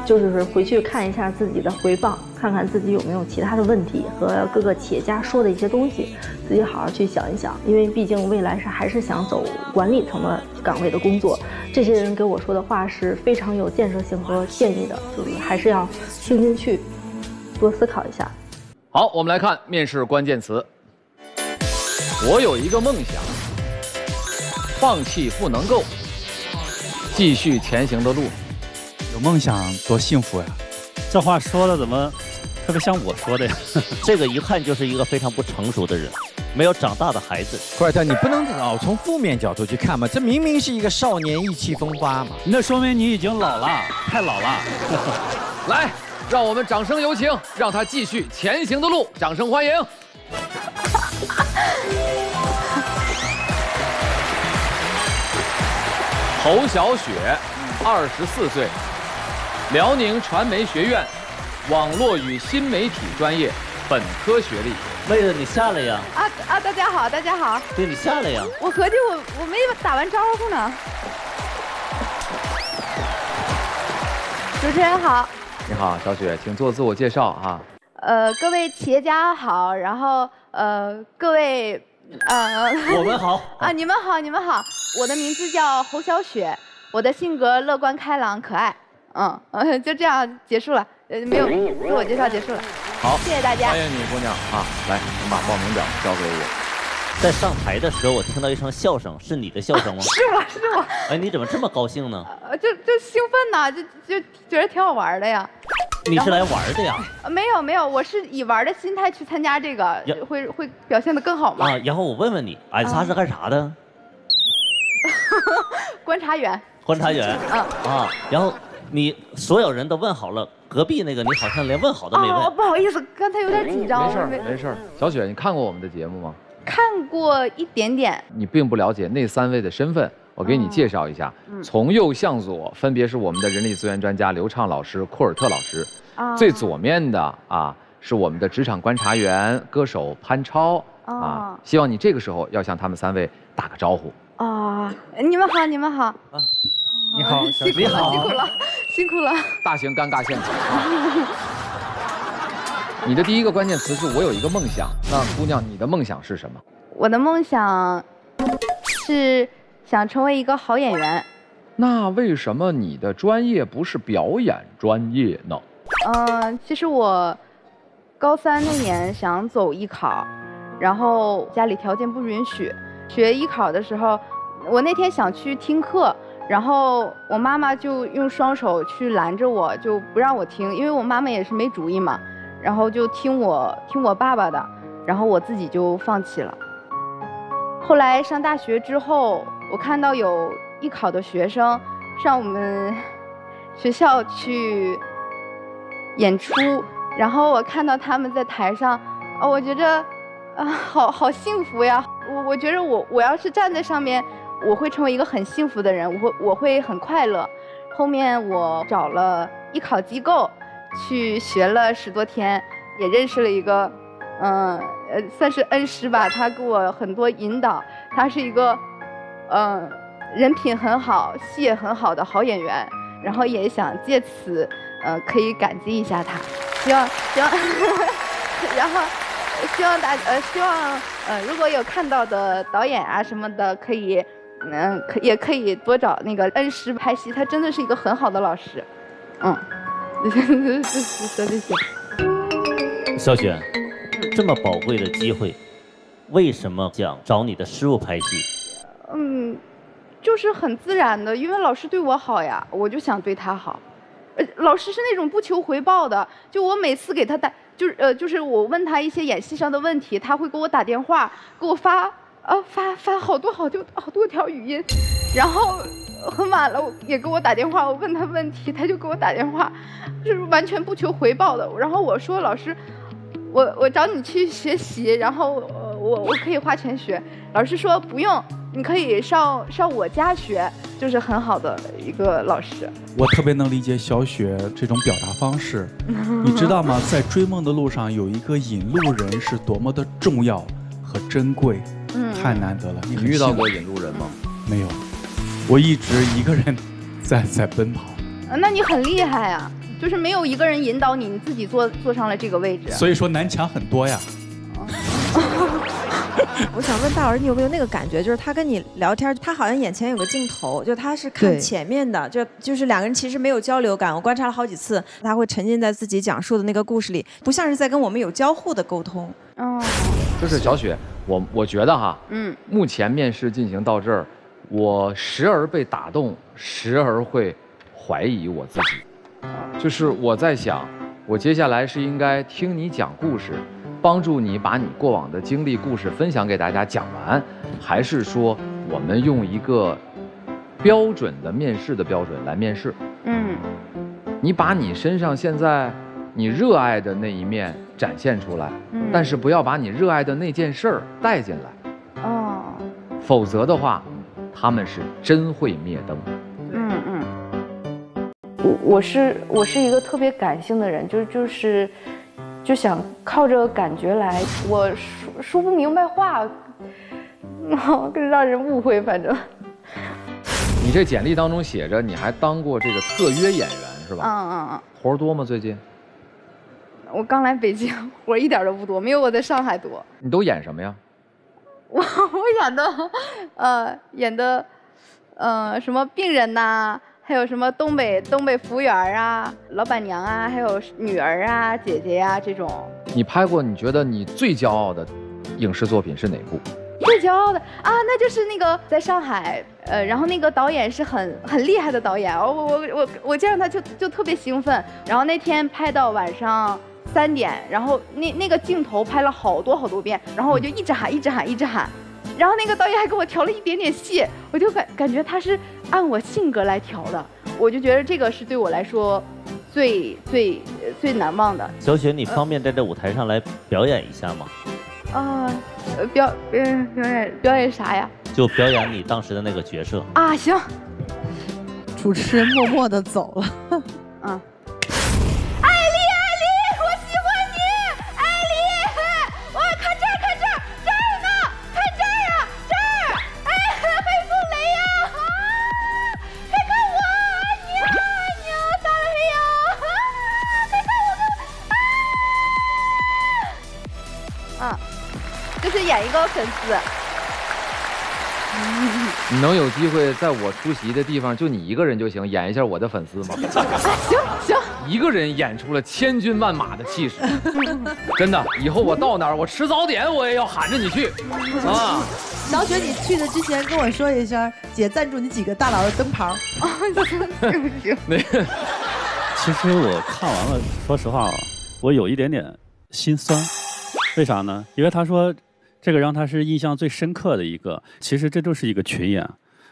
就是回去看一下自己的回放，看看自己有没有其他的问题和各个企业家说的一些东西，自己好好去想一想。因为毕竟未来是还是想走管理层的岗位的工作，这些人给我说的话是非常有建设性和建议的，就是还是要听进去。多思考一下。好，我们来看面试关键词。我有一个梦想，放弃不能够，继续前行的路。有梦想多幸福呀！这话说的怎么特别像我说的呀？<laughs> 这个一看就是一个非常不成熟的人，没有长大的孩子。库尔特，你不能老从负面角度去看嘛？这明明是一个少年意气风发嘛！那说明你已经老了，太老了。<laughs> 来。让我们掌声有请，让他继续前行的路。掌声欢迎。侯小雪，二十四岁，辽宁传媒学院网络与新媒体专业本科学历。妹子，你下来呀？啊啊！大家好，大家好。对，你下来呀。我合计我我没打完招呼呢。主持人好。你好，小雪，请做自我介绍啊。呃，各位企业家好，然后呃，各位呃，我们好啊，你们好，你们好。我的名字叫侯小雪，我的性格乐观开朗可爱，嗯嗯，就这样结束了，呃，没有自我介绍结束了。好，谢谢大家。欢迎你，姑娘啊，来，请把报名表交给我。在上台的时候，我听到一声笑声，是你的笑声吗？<laughs> 是我是我。<laughs> 哎，你怎么这么高兴呢？呃，就就兴奋呐，就就觉得挺好玩的呀。你是来玩的呀？<laughs> 没有没有，我是以玩的心态去参加这个，会会表现的更好吗？啊，然后我问问你，俺仨是干啥的？观察员。观察员。啊啊，然后你所有人都问好了，隔壁那个你好像连问好都没问。不好意思，刚才有点紧张。没事没事。小雪，你看过我们的节目吗？看过一点点，你并不了解那三位的身份，我给你介绍一下。从右向左，分别是我们的人力资源专家刘畅老师、库尔特老师。最左面的啊，是我们的职场观察员、歌手潘超。啊，希望你这个时候要向他们三位打个招呼。啊，你们好，你们好。你好，辛苦了，辛苦了，辛苦了。大型尴尬现场。<laughs> <laughs> 你的第一个关键词是我有一个梦想，那姑娘，你的梦想是什么？我的梦想是想成为一个好演员。那为什么你的专业不是表演专业呢？嗯，其实我高三那年想走艺考，然后家里条件不允许。学艺考的时候，我那天想去听课，然后我妈妈就用双手去拦着我，就不让我听，因为我妈妈也是没主意嘛。然后就听我听我爸爸的，然后我自己就放弃了。后来上大学之后，我看到有艺考的学生上我们 <laughs> 学校去演出，然后我看到他们在台上，啊，我觉着啊，好好幸福呀！我我觉着我我要是站在上面，我会成为一个很幸福的人，我会我会很快乐。后面我找了艺考机构，去学了十多天，也认识了一个，嗯呃，算是恩师吧，他给我很多引导。他是一个，嗯，人品很好、戏也很好的好演员。然后也想借此，呃，可以感激一下他。希望 <laughs> 希望，然后希望大呃希望呃如果有看到的导演啊什么的，可以嗯可也可以多找那个恩师拍戏，他真的是一个很好的老师。嗯，说这些。小雪，这么宝贵的机会，为什么想找你的师傅拍戏？嗯。就是很自然的，因为老师对我好呀，我就想对他好。呃，老师是那种不求回报的，就我每次给他打，就是呃，就是我问他一些演戏上的问题，他会给我打电话，给我发呃发发好多好多好多条语音，然后很晚了也给我打电话，我问他问题，他就给我打电话，就是完全不求回报的。然后我说老师，我我找你去学习，然后我我可以花钱学，老师说不用。你可以上上我家学，就是很好的一个老师。我特别能理解小雪这种表达方式，<laughs> 你知道吗？在追梦的路上，有一个引路人是多么的重要和珍贵，嗯，太难得了。你遇到过引路人吗？没有，我一直一个人在在奔跑。啊那你很厉害啊，就是没有一个人引导你，你自己坐坐上了这个位置。所以说南墙很多呀。<laughs> 我想问大老师，你有没有那个感觉，就是他跟你聊天，他好像眼前有个镜头，就他是看前面的，就就是两个人其实没有交流感。我观察了好几次，他会沉浸在自己讲述的那个故事里，不像是在跟我们有交互的沟通。哦，就是小雪，我我觉得哈，嗯，目前面试进行到这儿，我时而被打动，时而会怀疑我自己，就是我在想，我接下来是应该听你讲故事。帮助你把你过往的经历、故事分享给大家讲完，还是说我们用一个标准的面试的标准来面试？嗯，你把你身上现在你热爱的那一面展现出来，但是不要把你热爱的那件事儿带进来。哦，否则的话，他们是真会灭灯。嗯嗯，我我是我是一个特别感性的人，就就是。就想靠着感觉来，我说说不明白话，更 <laughs> 让人误会。反正，你这简历当中写着你还当过这个特约演员是吧？嗯嗯嗯。活多吗？最近？我刚来北京，活一点都不多，没有我在上海多。你都演什么呀？我我演的，呃，演的，呃，什么病人呐？还有什么东北东北服务员啊，老板娘啊，还有女儿啊，姐姐呀这种。你拍过你觉得你最骄傲的影视作品是哪部？最骄傲的啊，那就是那个在上海，呃，然后那个导演是很很厉害的导演，我我我我见到他就就特别兴奋。然后那天拍到晚上三点，然后那那个镜头拍了好多好多遍，然后我就一直喊一直喊一直喊。然后那个导演还给我调了一点点戏，我就感感觉他是按我性格来调的，我就觉得这个是对我来说最最最难忘的。小雪，你方便在这舞台上来表演一下吗？啊，表嗯表演表演啥呀？就表演你当时的那个角色。啊行。主持人默默的走了。嗯。演一个粉丝，你能有机会在我出席的地方就你一个人就行，演一下我的粉丝吗？<laughs> 行行，一个人演出了千军万马的气势，<laughs> 真的，以后我到哪儿，我吃早点我也要喊着你去 <laughs> 啊！小雪，你去的之前跟我说一声，姐赞助你几个大佬的灯牌。行行，那个，其实我看完了，说实话，我有一点点心酸，为啥呢？因为他说。这个让他是印象最深刻的一个，其实这就是一个群演，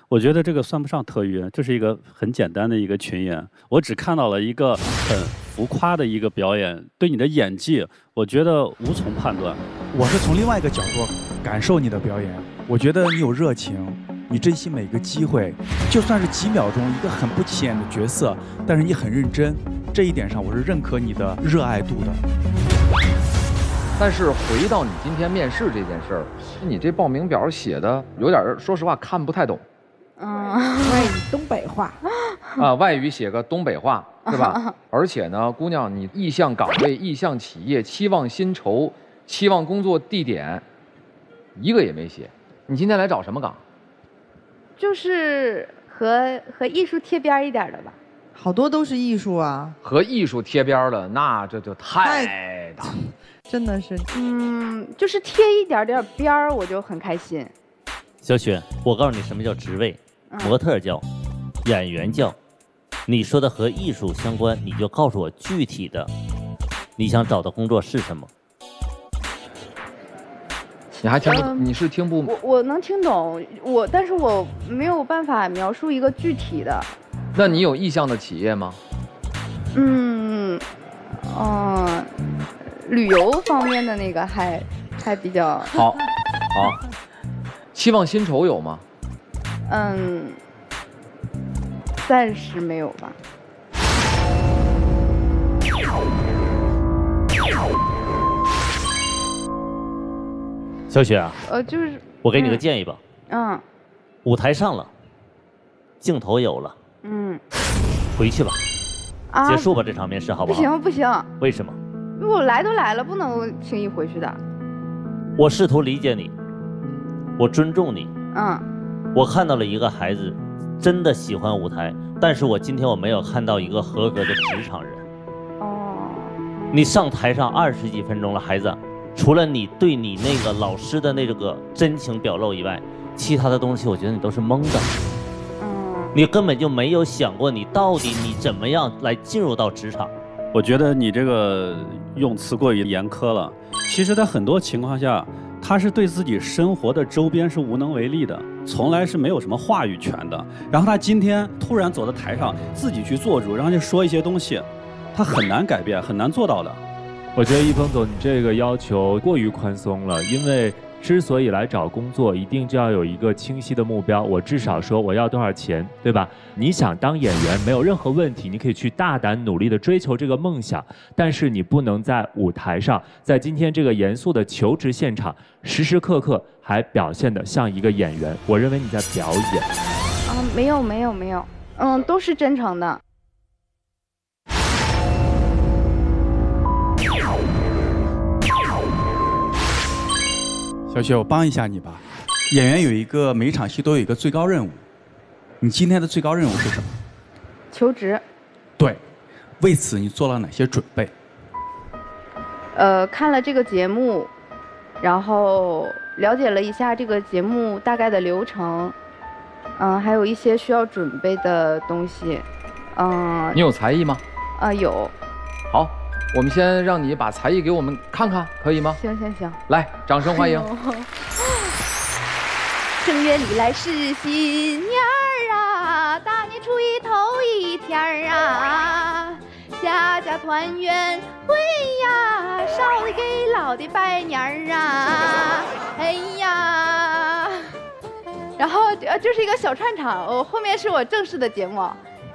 我觉得这个算不上特约，这是一个很简单的一个群演。我只看到了一个很浮夸的一个表演，对你的演技，我觉得无从判断。我是从另外一个角度感受你的表演，我觉得你有热情，你珍惜每个机会，就算是几秒钟一个很不起眼的角色，但是你很认真，这一点上我是认可你的热爱度的。但是回到你今天面试这件事儿，你这报名表写的有点儿，说实话看不太懂。嗯，外语东北话。啊，外语写个东北话是吧？<laughs> 而且呢，姑娘，你意向岗位、意向企业、期望薪酬、期望工作地点，一个也没写。你今天来找什么岗？就是和和艺术贴边一点的吧。好多都是艺术啊。和艺术贴边的，那这就太大。真的是，嗯，就是贴一点点边儿，我就很开心。小雪，我告诉你什么叫职位，模特叫，演员叫。你说的和艺术相关，你就告诉我具体的，你想找的工作是什么？你还听不？你是听不？我我能听懂，我但是我没有办法描述一个具体的。那你有意向的企业吗？嗯，嗯。旅游方面的那个还还比较好，好。期望薪酬有吗？嗯，暂时没有吧。小雪啊，呃，就是我给你个建议吧。嗯。舞台上了，镜头有了，嗯，回去吧，啊结束吧这场面试，好不好？不行不行。为什么？我来都来了，不能轻易回去的。我试图理解你，我尊重你。嗯。我看到了一个孩子，真的喜欢舞台，但是我今天我没有看到一个合格的职场人。哦。你上台上二十几分钟了，孩子，除了你对你那个老师的那个真情表露以外，其他的东西我觉得你都是懵的。嗯。你根本就没有想过你到底你怎么样来进入到职场。我觉得你这个用词过于严苛了。其实，在很多情况下，他是对自己生活的周边是无能为力的，从来是没有什么话语权的。然后他今天突然走到台上，自己去做主，然后就说一些东西，他很难改变，很难做到的。我觉得易峰总，你这个要求过于宽松了，因为。之所以来找工作，一定就要有一个清晰的目标。我至少说我要多少钱，对吧？你想当演员没有任何问题，你可以去大胆努力的追求这个梦想。但是你不能在舞台上，在今天这个严肃的求职现场，时时刻刻还表现的像一个演员。我认为你在表演。啊，没有没有没有，嗯，都是真诚的。小雪，我帮一下你吧。演员有一个每一场戏都有一个最高任务，你今天的最高任务是什么？求职。对，为此你做了哪些准备？呃，看了这个节目，然后了解了一下这个节目大概的流程，嗯，还有一些需要准备的东西，嗯。你有才艺吗？啊，有。好。我们先让你把才艺给我们看看，可以吗？行行行，来，掌声欢迎。<laughs> 正月里来是新年儿啊，大年初一头一天儿啊，家家团圆会呀，少的给老的拜年儿啊，<laughs> 哎呀，然后呃就是一个小串场，我后面是我正式的节目，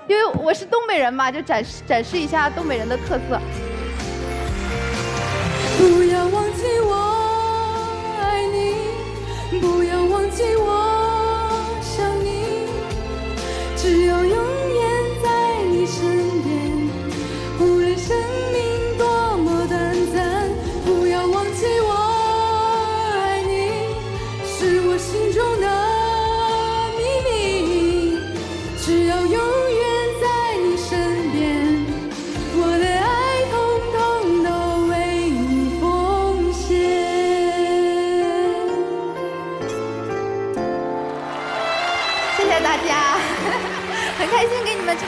因为我是东北人嘛，就展示展示一下东北人的特色。不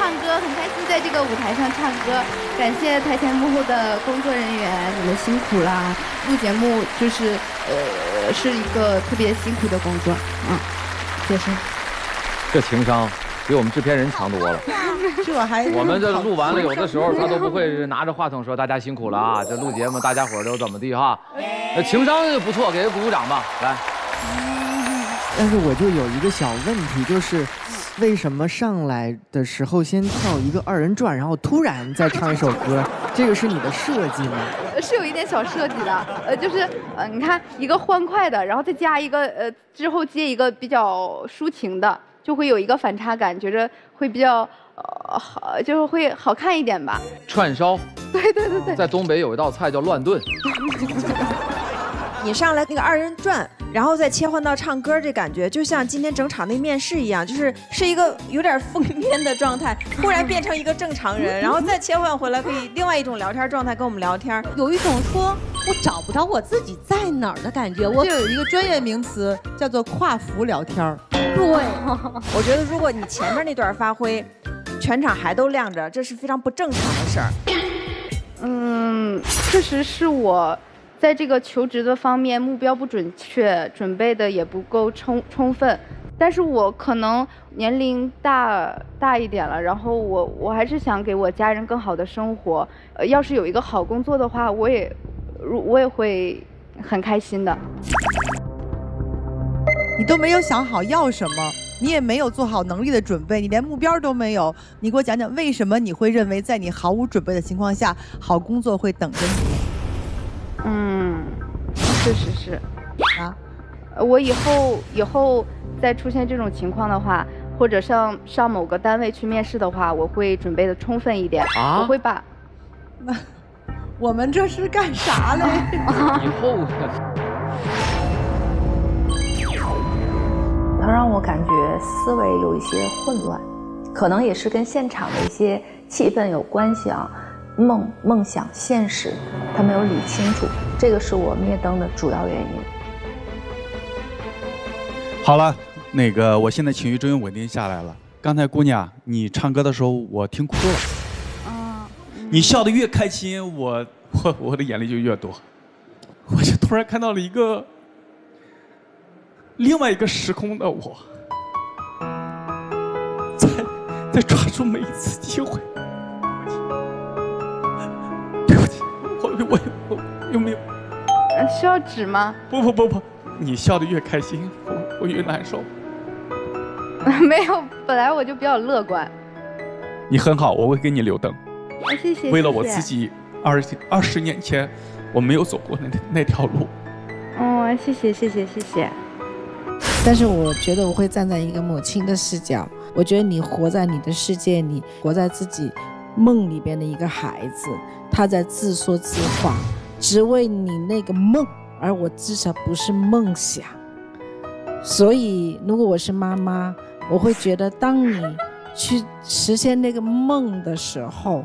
唱歌很开心，在这个舞台上唱歌，感谢台前幕后的工作人员，你们辛苦啦！录节目就是呃是一个特别辛苦的工作，嗯，谢谢。这情商比我们制片人强多了。<laughs> 这还我们这录完了，有的时候他都不会拿着话筒说：“大家辛苦了啊，这录节目大家伙儿都怎么地哈。”那情商不错，给他鼓鼓掌吧，来。但是我就有一个小问题，就是为什么上来的时候先跳一个二人转，然后突然再唱一首歌？<laughs> 这个是你的设计吗？是有一点小设计的，呃，就是呃，你看一个欢快的，然后再加一个呃，之后接一个比较抒情的，就会有一个反差感，觉着会比较呃好，就是会好看一点吧。串烧。对对对对。在东北有一道菜叫乱炖。<laughs> 你上来那个二人转，然后再切换到唱歌，这感觉就像今天整场那面试一样，就是是一个有点疯癫的状态，忽然变成一个正常人，<laughs> 然后再切换回来，可以另外一种聊天状态跟我们聊天，有一种说我找不着我自己在哪儿的感觉。我有一个专业名词叫做跨服聊天。对，<laughs> 我觉得如果你前面那段发挥，全场还都亮着，这是非常不正常的事儿。嗯，确实是我。在这个求职的方面，目标不准确，准备的也不够充充分。但是我可能年龄大大一点了，然后我我还是想给我家人更好的生活。呃，要是有一个好工作的话，我也，我也会很开心的。你都没有想好要什么，你也没有做好能力的准备，你连目标都没有。你给我讲讲，为什么你会认为在你毫无准备的情况下，好工作会等着你？嗯，确实是啊。我以后以后再出现这种情况的话，或者上上某个单位去面试的话，我会准备的充分一点。啊，我会把。<laughs> 那我们这是干啥嘞？以后。他让我感觉思维有一些混乱，可能也是跟现场的一些气氛有关系啊。梦、梦想、现实，他没有理清楚，这个是我灭灯的主要原因。好了，那个，我现在情绪终于稳定下来了。刚才姑娘，你唱歌的时候，我听哭了。啊。你笑得越开心，我我我的眼泪就越多。我就突然看到了一个另外一个时空的我，在在抓住每一次机会。我我有没有？需要纸吗？不不不不，你笑得越开心，我我越难受。没有，本来我就比较乐观。你很好，我会给你留灯。谢谢。为了我自己，二十二十年前我没有走过那那条路。哦，谢谢谢谢谢谢。但是我觉得我会站在一个母亲的视角，我觉得你活在你的世界里，活在自己。梦里边的一个孩子，他在自说自话，只为你那个梦，而我至少不是梦想。所以，如果我是妈妈，我会觉得，当你去实现那个梦的时候，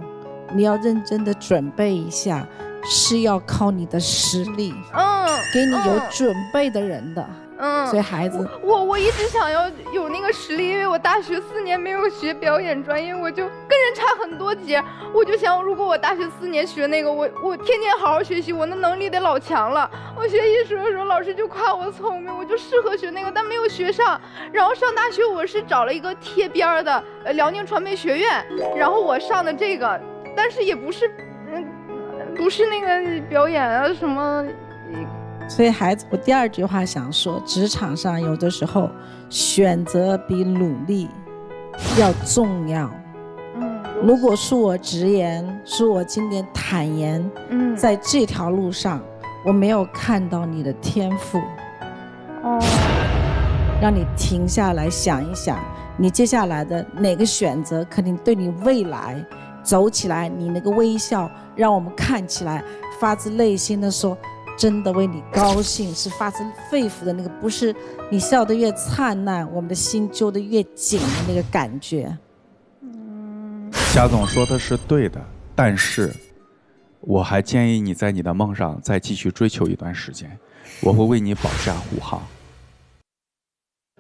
你要认真的准备一下，是要靠你的实力，嗯，给你有准备的人的。嗯，所以孩子，我我一直想要有那个实力，因为我大学四年没有学表演专业，我就跟人差很多级。我就想，如果我大学四年学那个，我我天天好好学习，我那能力得老强了。我学艺术的时候，老师就夸我聪明，我就适合学那个，但没有学上。然后上大学，我是找了一个贴边的呃辽宁传媒学院，然后我上的这个，但是也不是，嗯，不是那个表演啊什么。所以，孩子，我第二句话想说：职场上有的时候，选择比努力要重要。嗯，如果恕我直言，恕我今天坦言，嗯，在这条路上，我没有看到你的天赋。哦，让你停下来想一想，你接下来的哪个选择，肯定对你未来走起来，你那个微笑，让我们看起来发自内心的说。真的为你高兴，是发自肺腑的那个，不是你笑得越灿烂，我们的心揪得越紧的那个感觉。嗯夏总说的是对的，但是我还建议你在你的梦上再继续追求一段时间，我会为你保驾护航。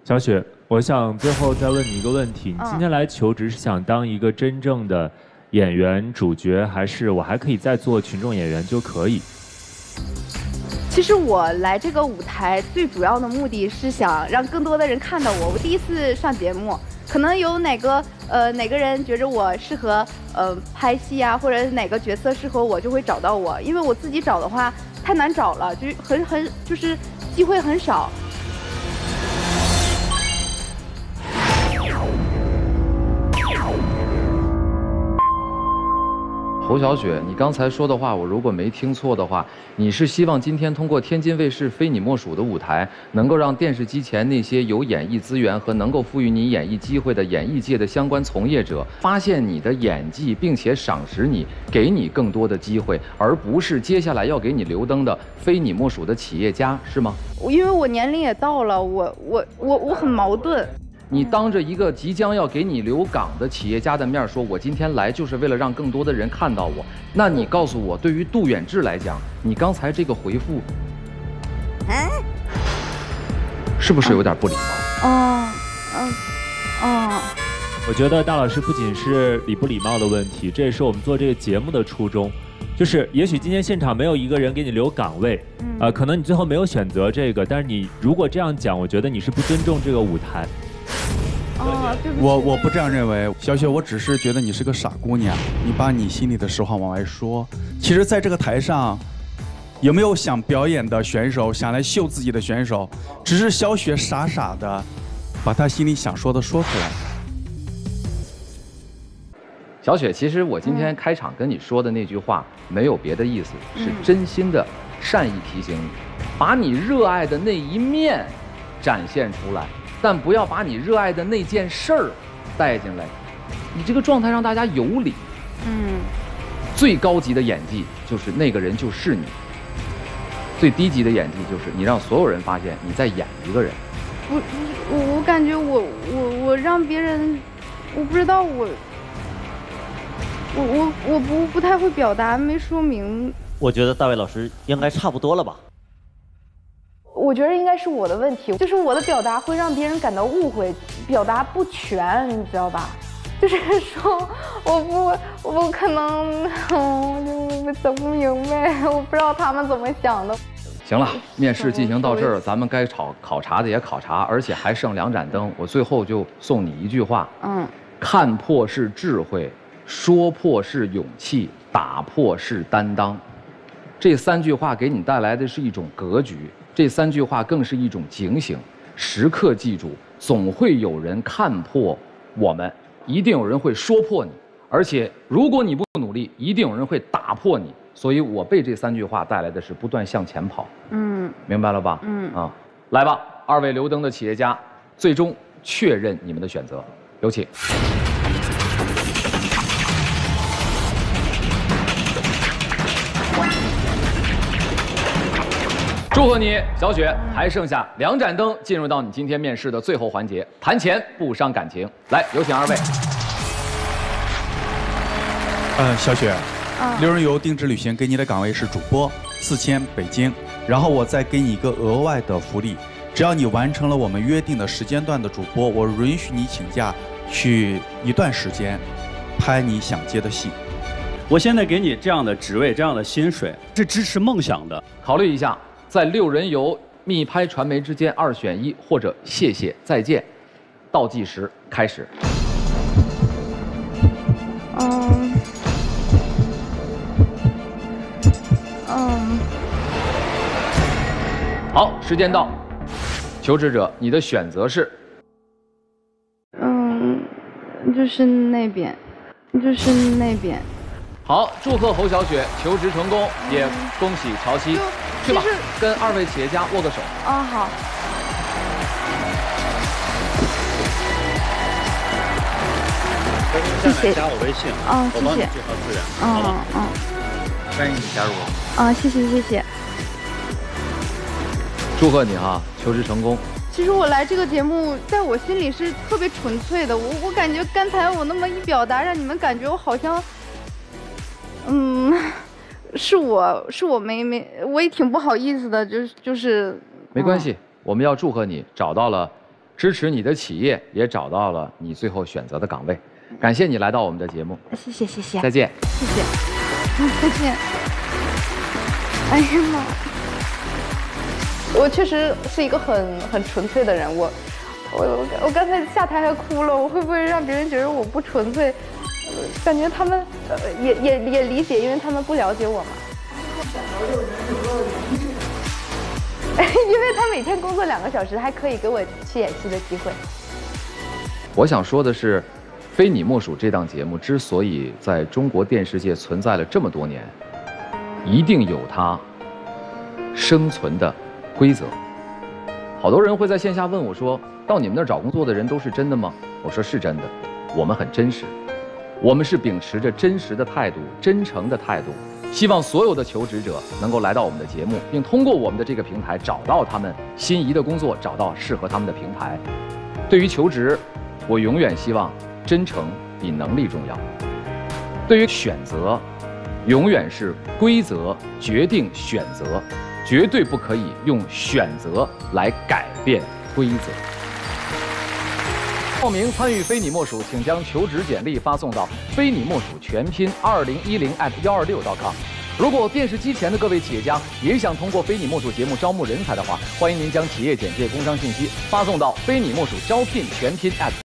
小雪，我想最后再问你一个问题：你今天来求职是想当一个真正的演员主角，还是我还可以再做群众演员就可以？其实我来这个舞台最主要的目的是想让更多的人看到我。我第一次上节目，可能有哪个呃哪个人觉着我适合呃拍戏啊，或者哪个角色适合我，就会找到我。因为我自己找的话太难找了，就是很很就是机会很少。侯小雪，你刚才说的话，我如果没听错的话，你是希望今天通过天津卫视《非你莫属》的舞台，能够让电视机前那些有演艺资源和能够赋予你演艺机会的演艺界的相关从业者，发现你的演技，并且赏识你，给你更多的机会，而不是接下来要给你留灯的非你莫属的企业家，是吗？因为我年龄也到了，我我我我很矛盾。你当着一个即将要给你留岗的企业家的面说，我今天来就是为了让更多的人看到我。那你告诉我，对于杜远志来讲，你刚才这个回复，哎，是不是有点不礼貌？哦，嗯，哦。我觉得大老师不仅是礼不礼貌的问题，这也是我们做这个节目的初衷，就是也许今天现场没有一个人给你留岗位，呃，可能你最后没有选择这个，但是你如果这样讲，我觉得你是不尊重这个舞台。我我不这样认为，小雪，我只是觉得你是个傻姑娘，你把你心里的实话往外说。其实，在这个台上，有没有想表演的选手，想来秀自己的选手？只是小雪傻傻的，把她心里想说的说出来。小雪，其实我今天开场跟你说的那句话，没有别的意思，是真心的善意提醒你，把你热爱的那一面展现出来。但不要把你热爱的那件事儿带进来，你这个状态让大家有理。嗯，最高级的演技就是那个人就是你，最低级的演技就是你让所有人发现你在演一个人。我我我感觉我我我让别人，我不知道我我我我不不太会表达，没说明。我觉得大卫老师应该差不多了吧。我觉得应该是我的问题，就是我的表达会让别人感到误会，表达不全，你知道吧？就是说，我不，我可能，就整不明白，我不知道他们怎么想的。行了，面试进行到这儿，咱们该考考察的也考察，而且还剩两盏灯，我最后就送你一句话：嗯，看破是智慧，说破是勇气，打破是担当。这三句话给你带来的是一种格局。这三句话更是一种警醒，时刻记住，总会有人看破我们，一定有人会说破你，而且如果你不努力，一定有人会打破你。所以我被这三句话带来的是不断向前跑。嗯，明白了吧？嗯啊，来吧，二位留灯的企业家，最终确认你们的选择，有请。祝贺你，小雪！还剩下两盏灯，进入到你今天面试的最后环节——谈钱不伤感情。来，有请二位。嗯，小雪，六人游定制旅行给你的岗位是主播，四千北京。然后我再给你一个额外的福利，只要你完成了我们约定的时间段的主播，我允许你请假去一段时间，拍你想接的戏。我现在给你这样的职位，这样的薪水，是支持梦想的。考虑一下。在六人游密拍传媒之间二选一，或者谢谢再见，倒计时开始。嗯，嗯，好，时间到，求职者，你的选择是？嗯，就是那边，就是那边。好，祝贺侯小雪求职成功，也恭喜乔西。去吧，跟二位企业家握个手。啊，好。谢谢。加我微信。啊，谢谢。介绍资源。嗯嗯。欢迎你加入。啊，谢谢谢谢。祝贺你哈，求职成功。其实我来这个节目，在我心里是特别纯粹的。我我感觉刚才我那么一表达，让你们感觉我好像，嗯。是我是我没没，我也挺不好意思的，就是就是。没关系，我们要祝贺你找到了支持你的企业，也找到了你最后选择的岗位。感谢你来到我们的节目，谢谢谢谢，再见，谢谢，嗯，再见。哎呀妈！我确实是一个很很纯粹的人，我我我我刚才下台还哭了，我会不会让别人觉得我不纯粹？感觉他们呃也也也理解，因为他们不了解我嘛。<laughs> 因为他每天工作两个小时，还可以给我去演戏的机会。我想说的是，《非你莫属》这档节目之所以在中国电视界存在了这么多年，一定有它生存的规则。好多人会在线下问我说：“到你们那儿找工作的人都是真的吗？”我说：“是真的，我们很真实，我们是秉持着真实的态度、真诚的态度。”希望所有的求职者能够来到我们的节目，并通过我们的这个平台找到他们心仪的工作，找到适合他们的平台。对于求职，我永远希望真诚比能力重要。对于选择，永远是规则决定选择，绝对不可以用选择来改变规则。报名参与非你莫属，请将求职简历发送到非你莫属全拼二零一零 at 幺二六 .com。如果电视机前的各位企业家也想通过非你莫属节目招募人才的话，欢迎您将企业简介、工商信息发送到非你莫属招聘全拼 at。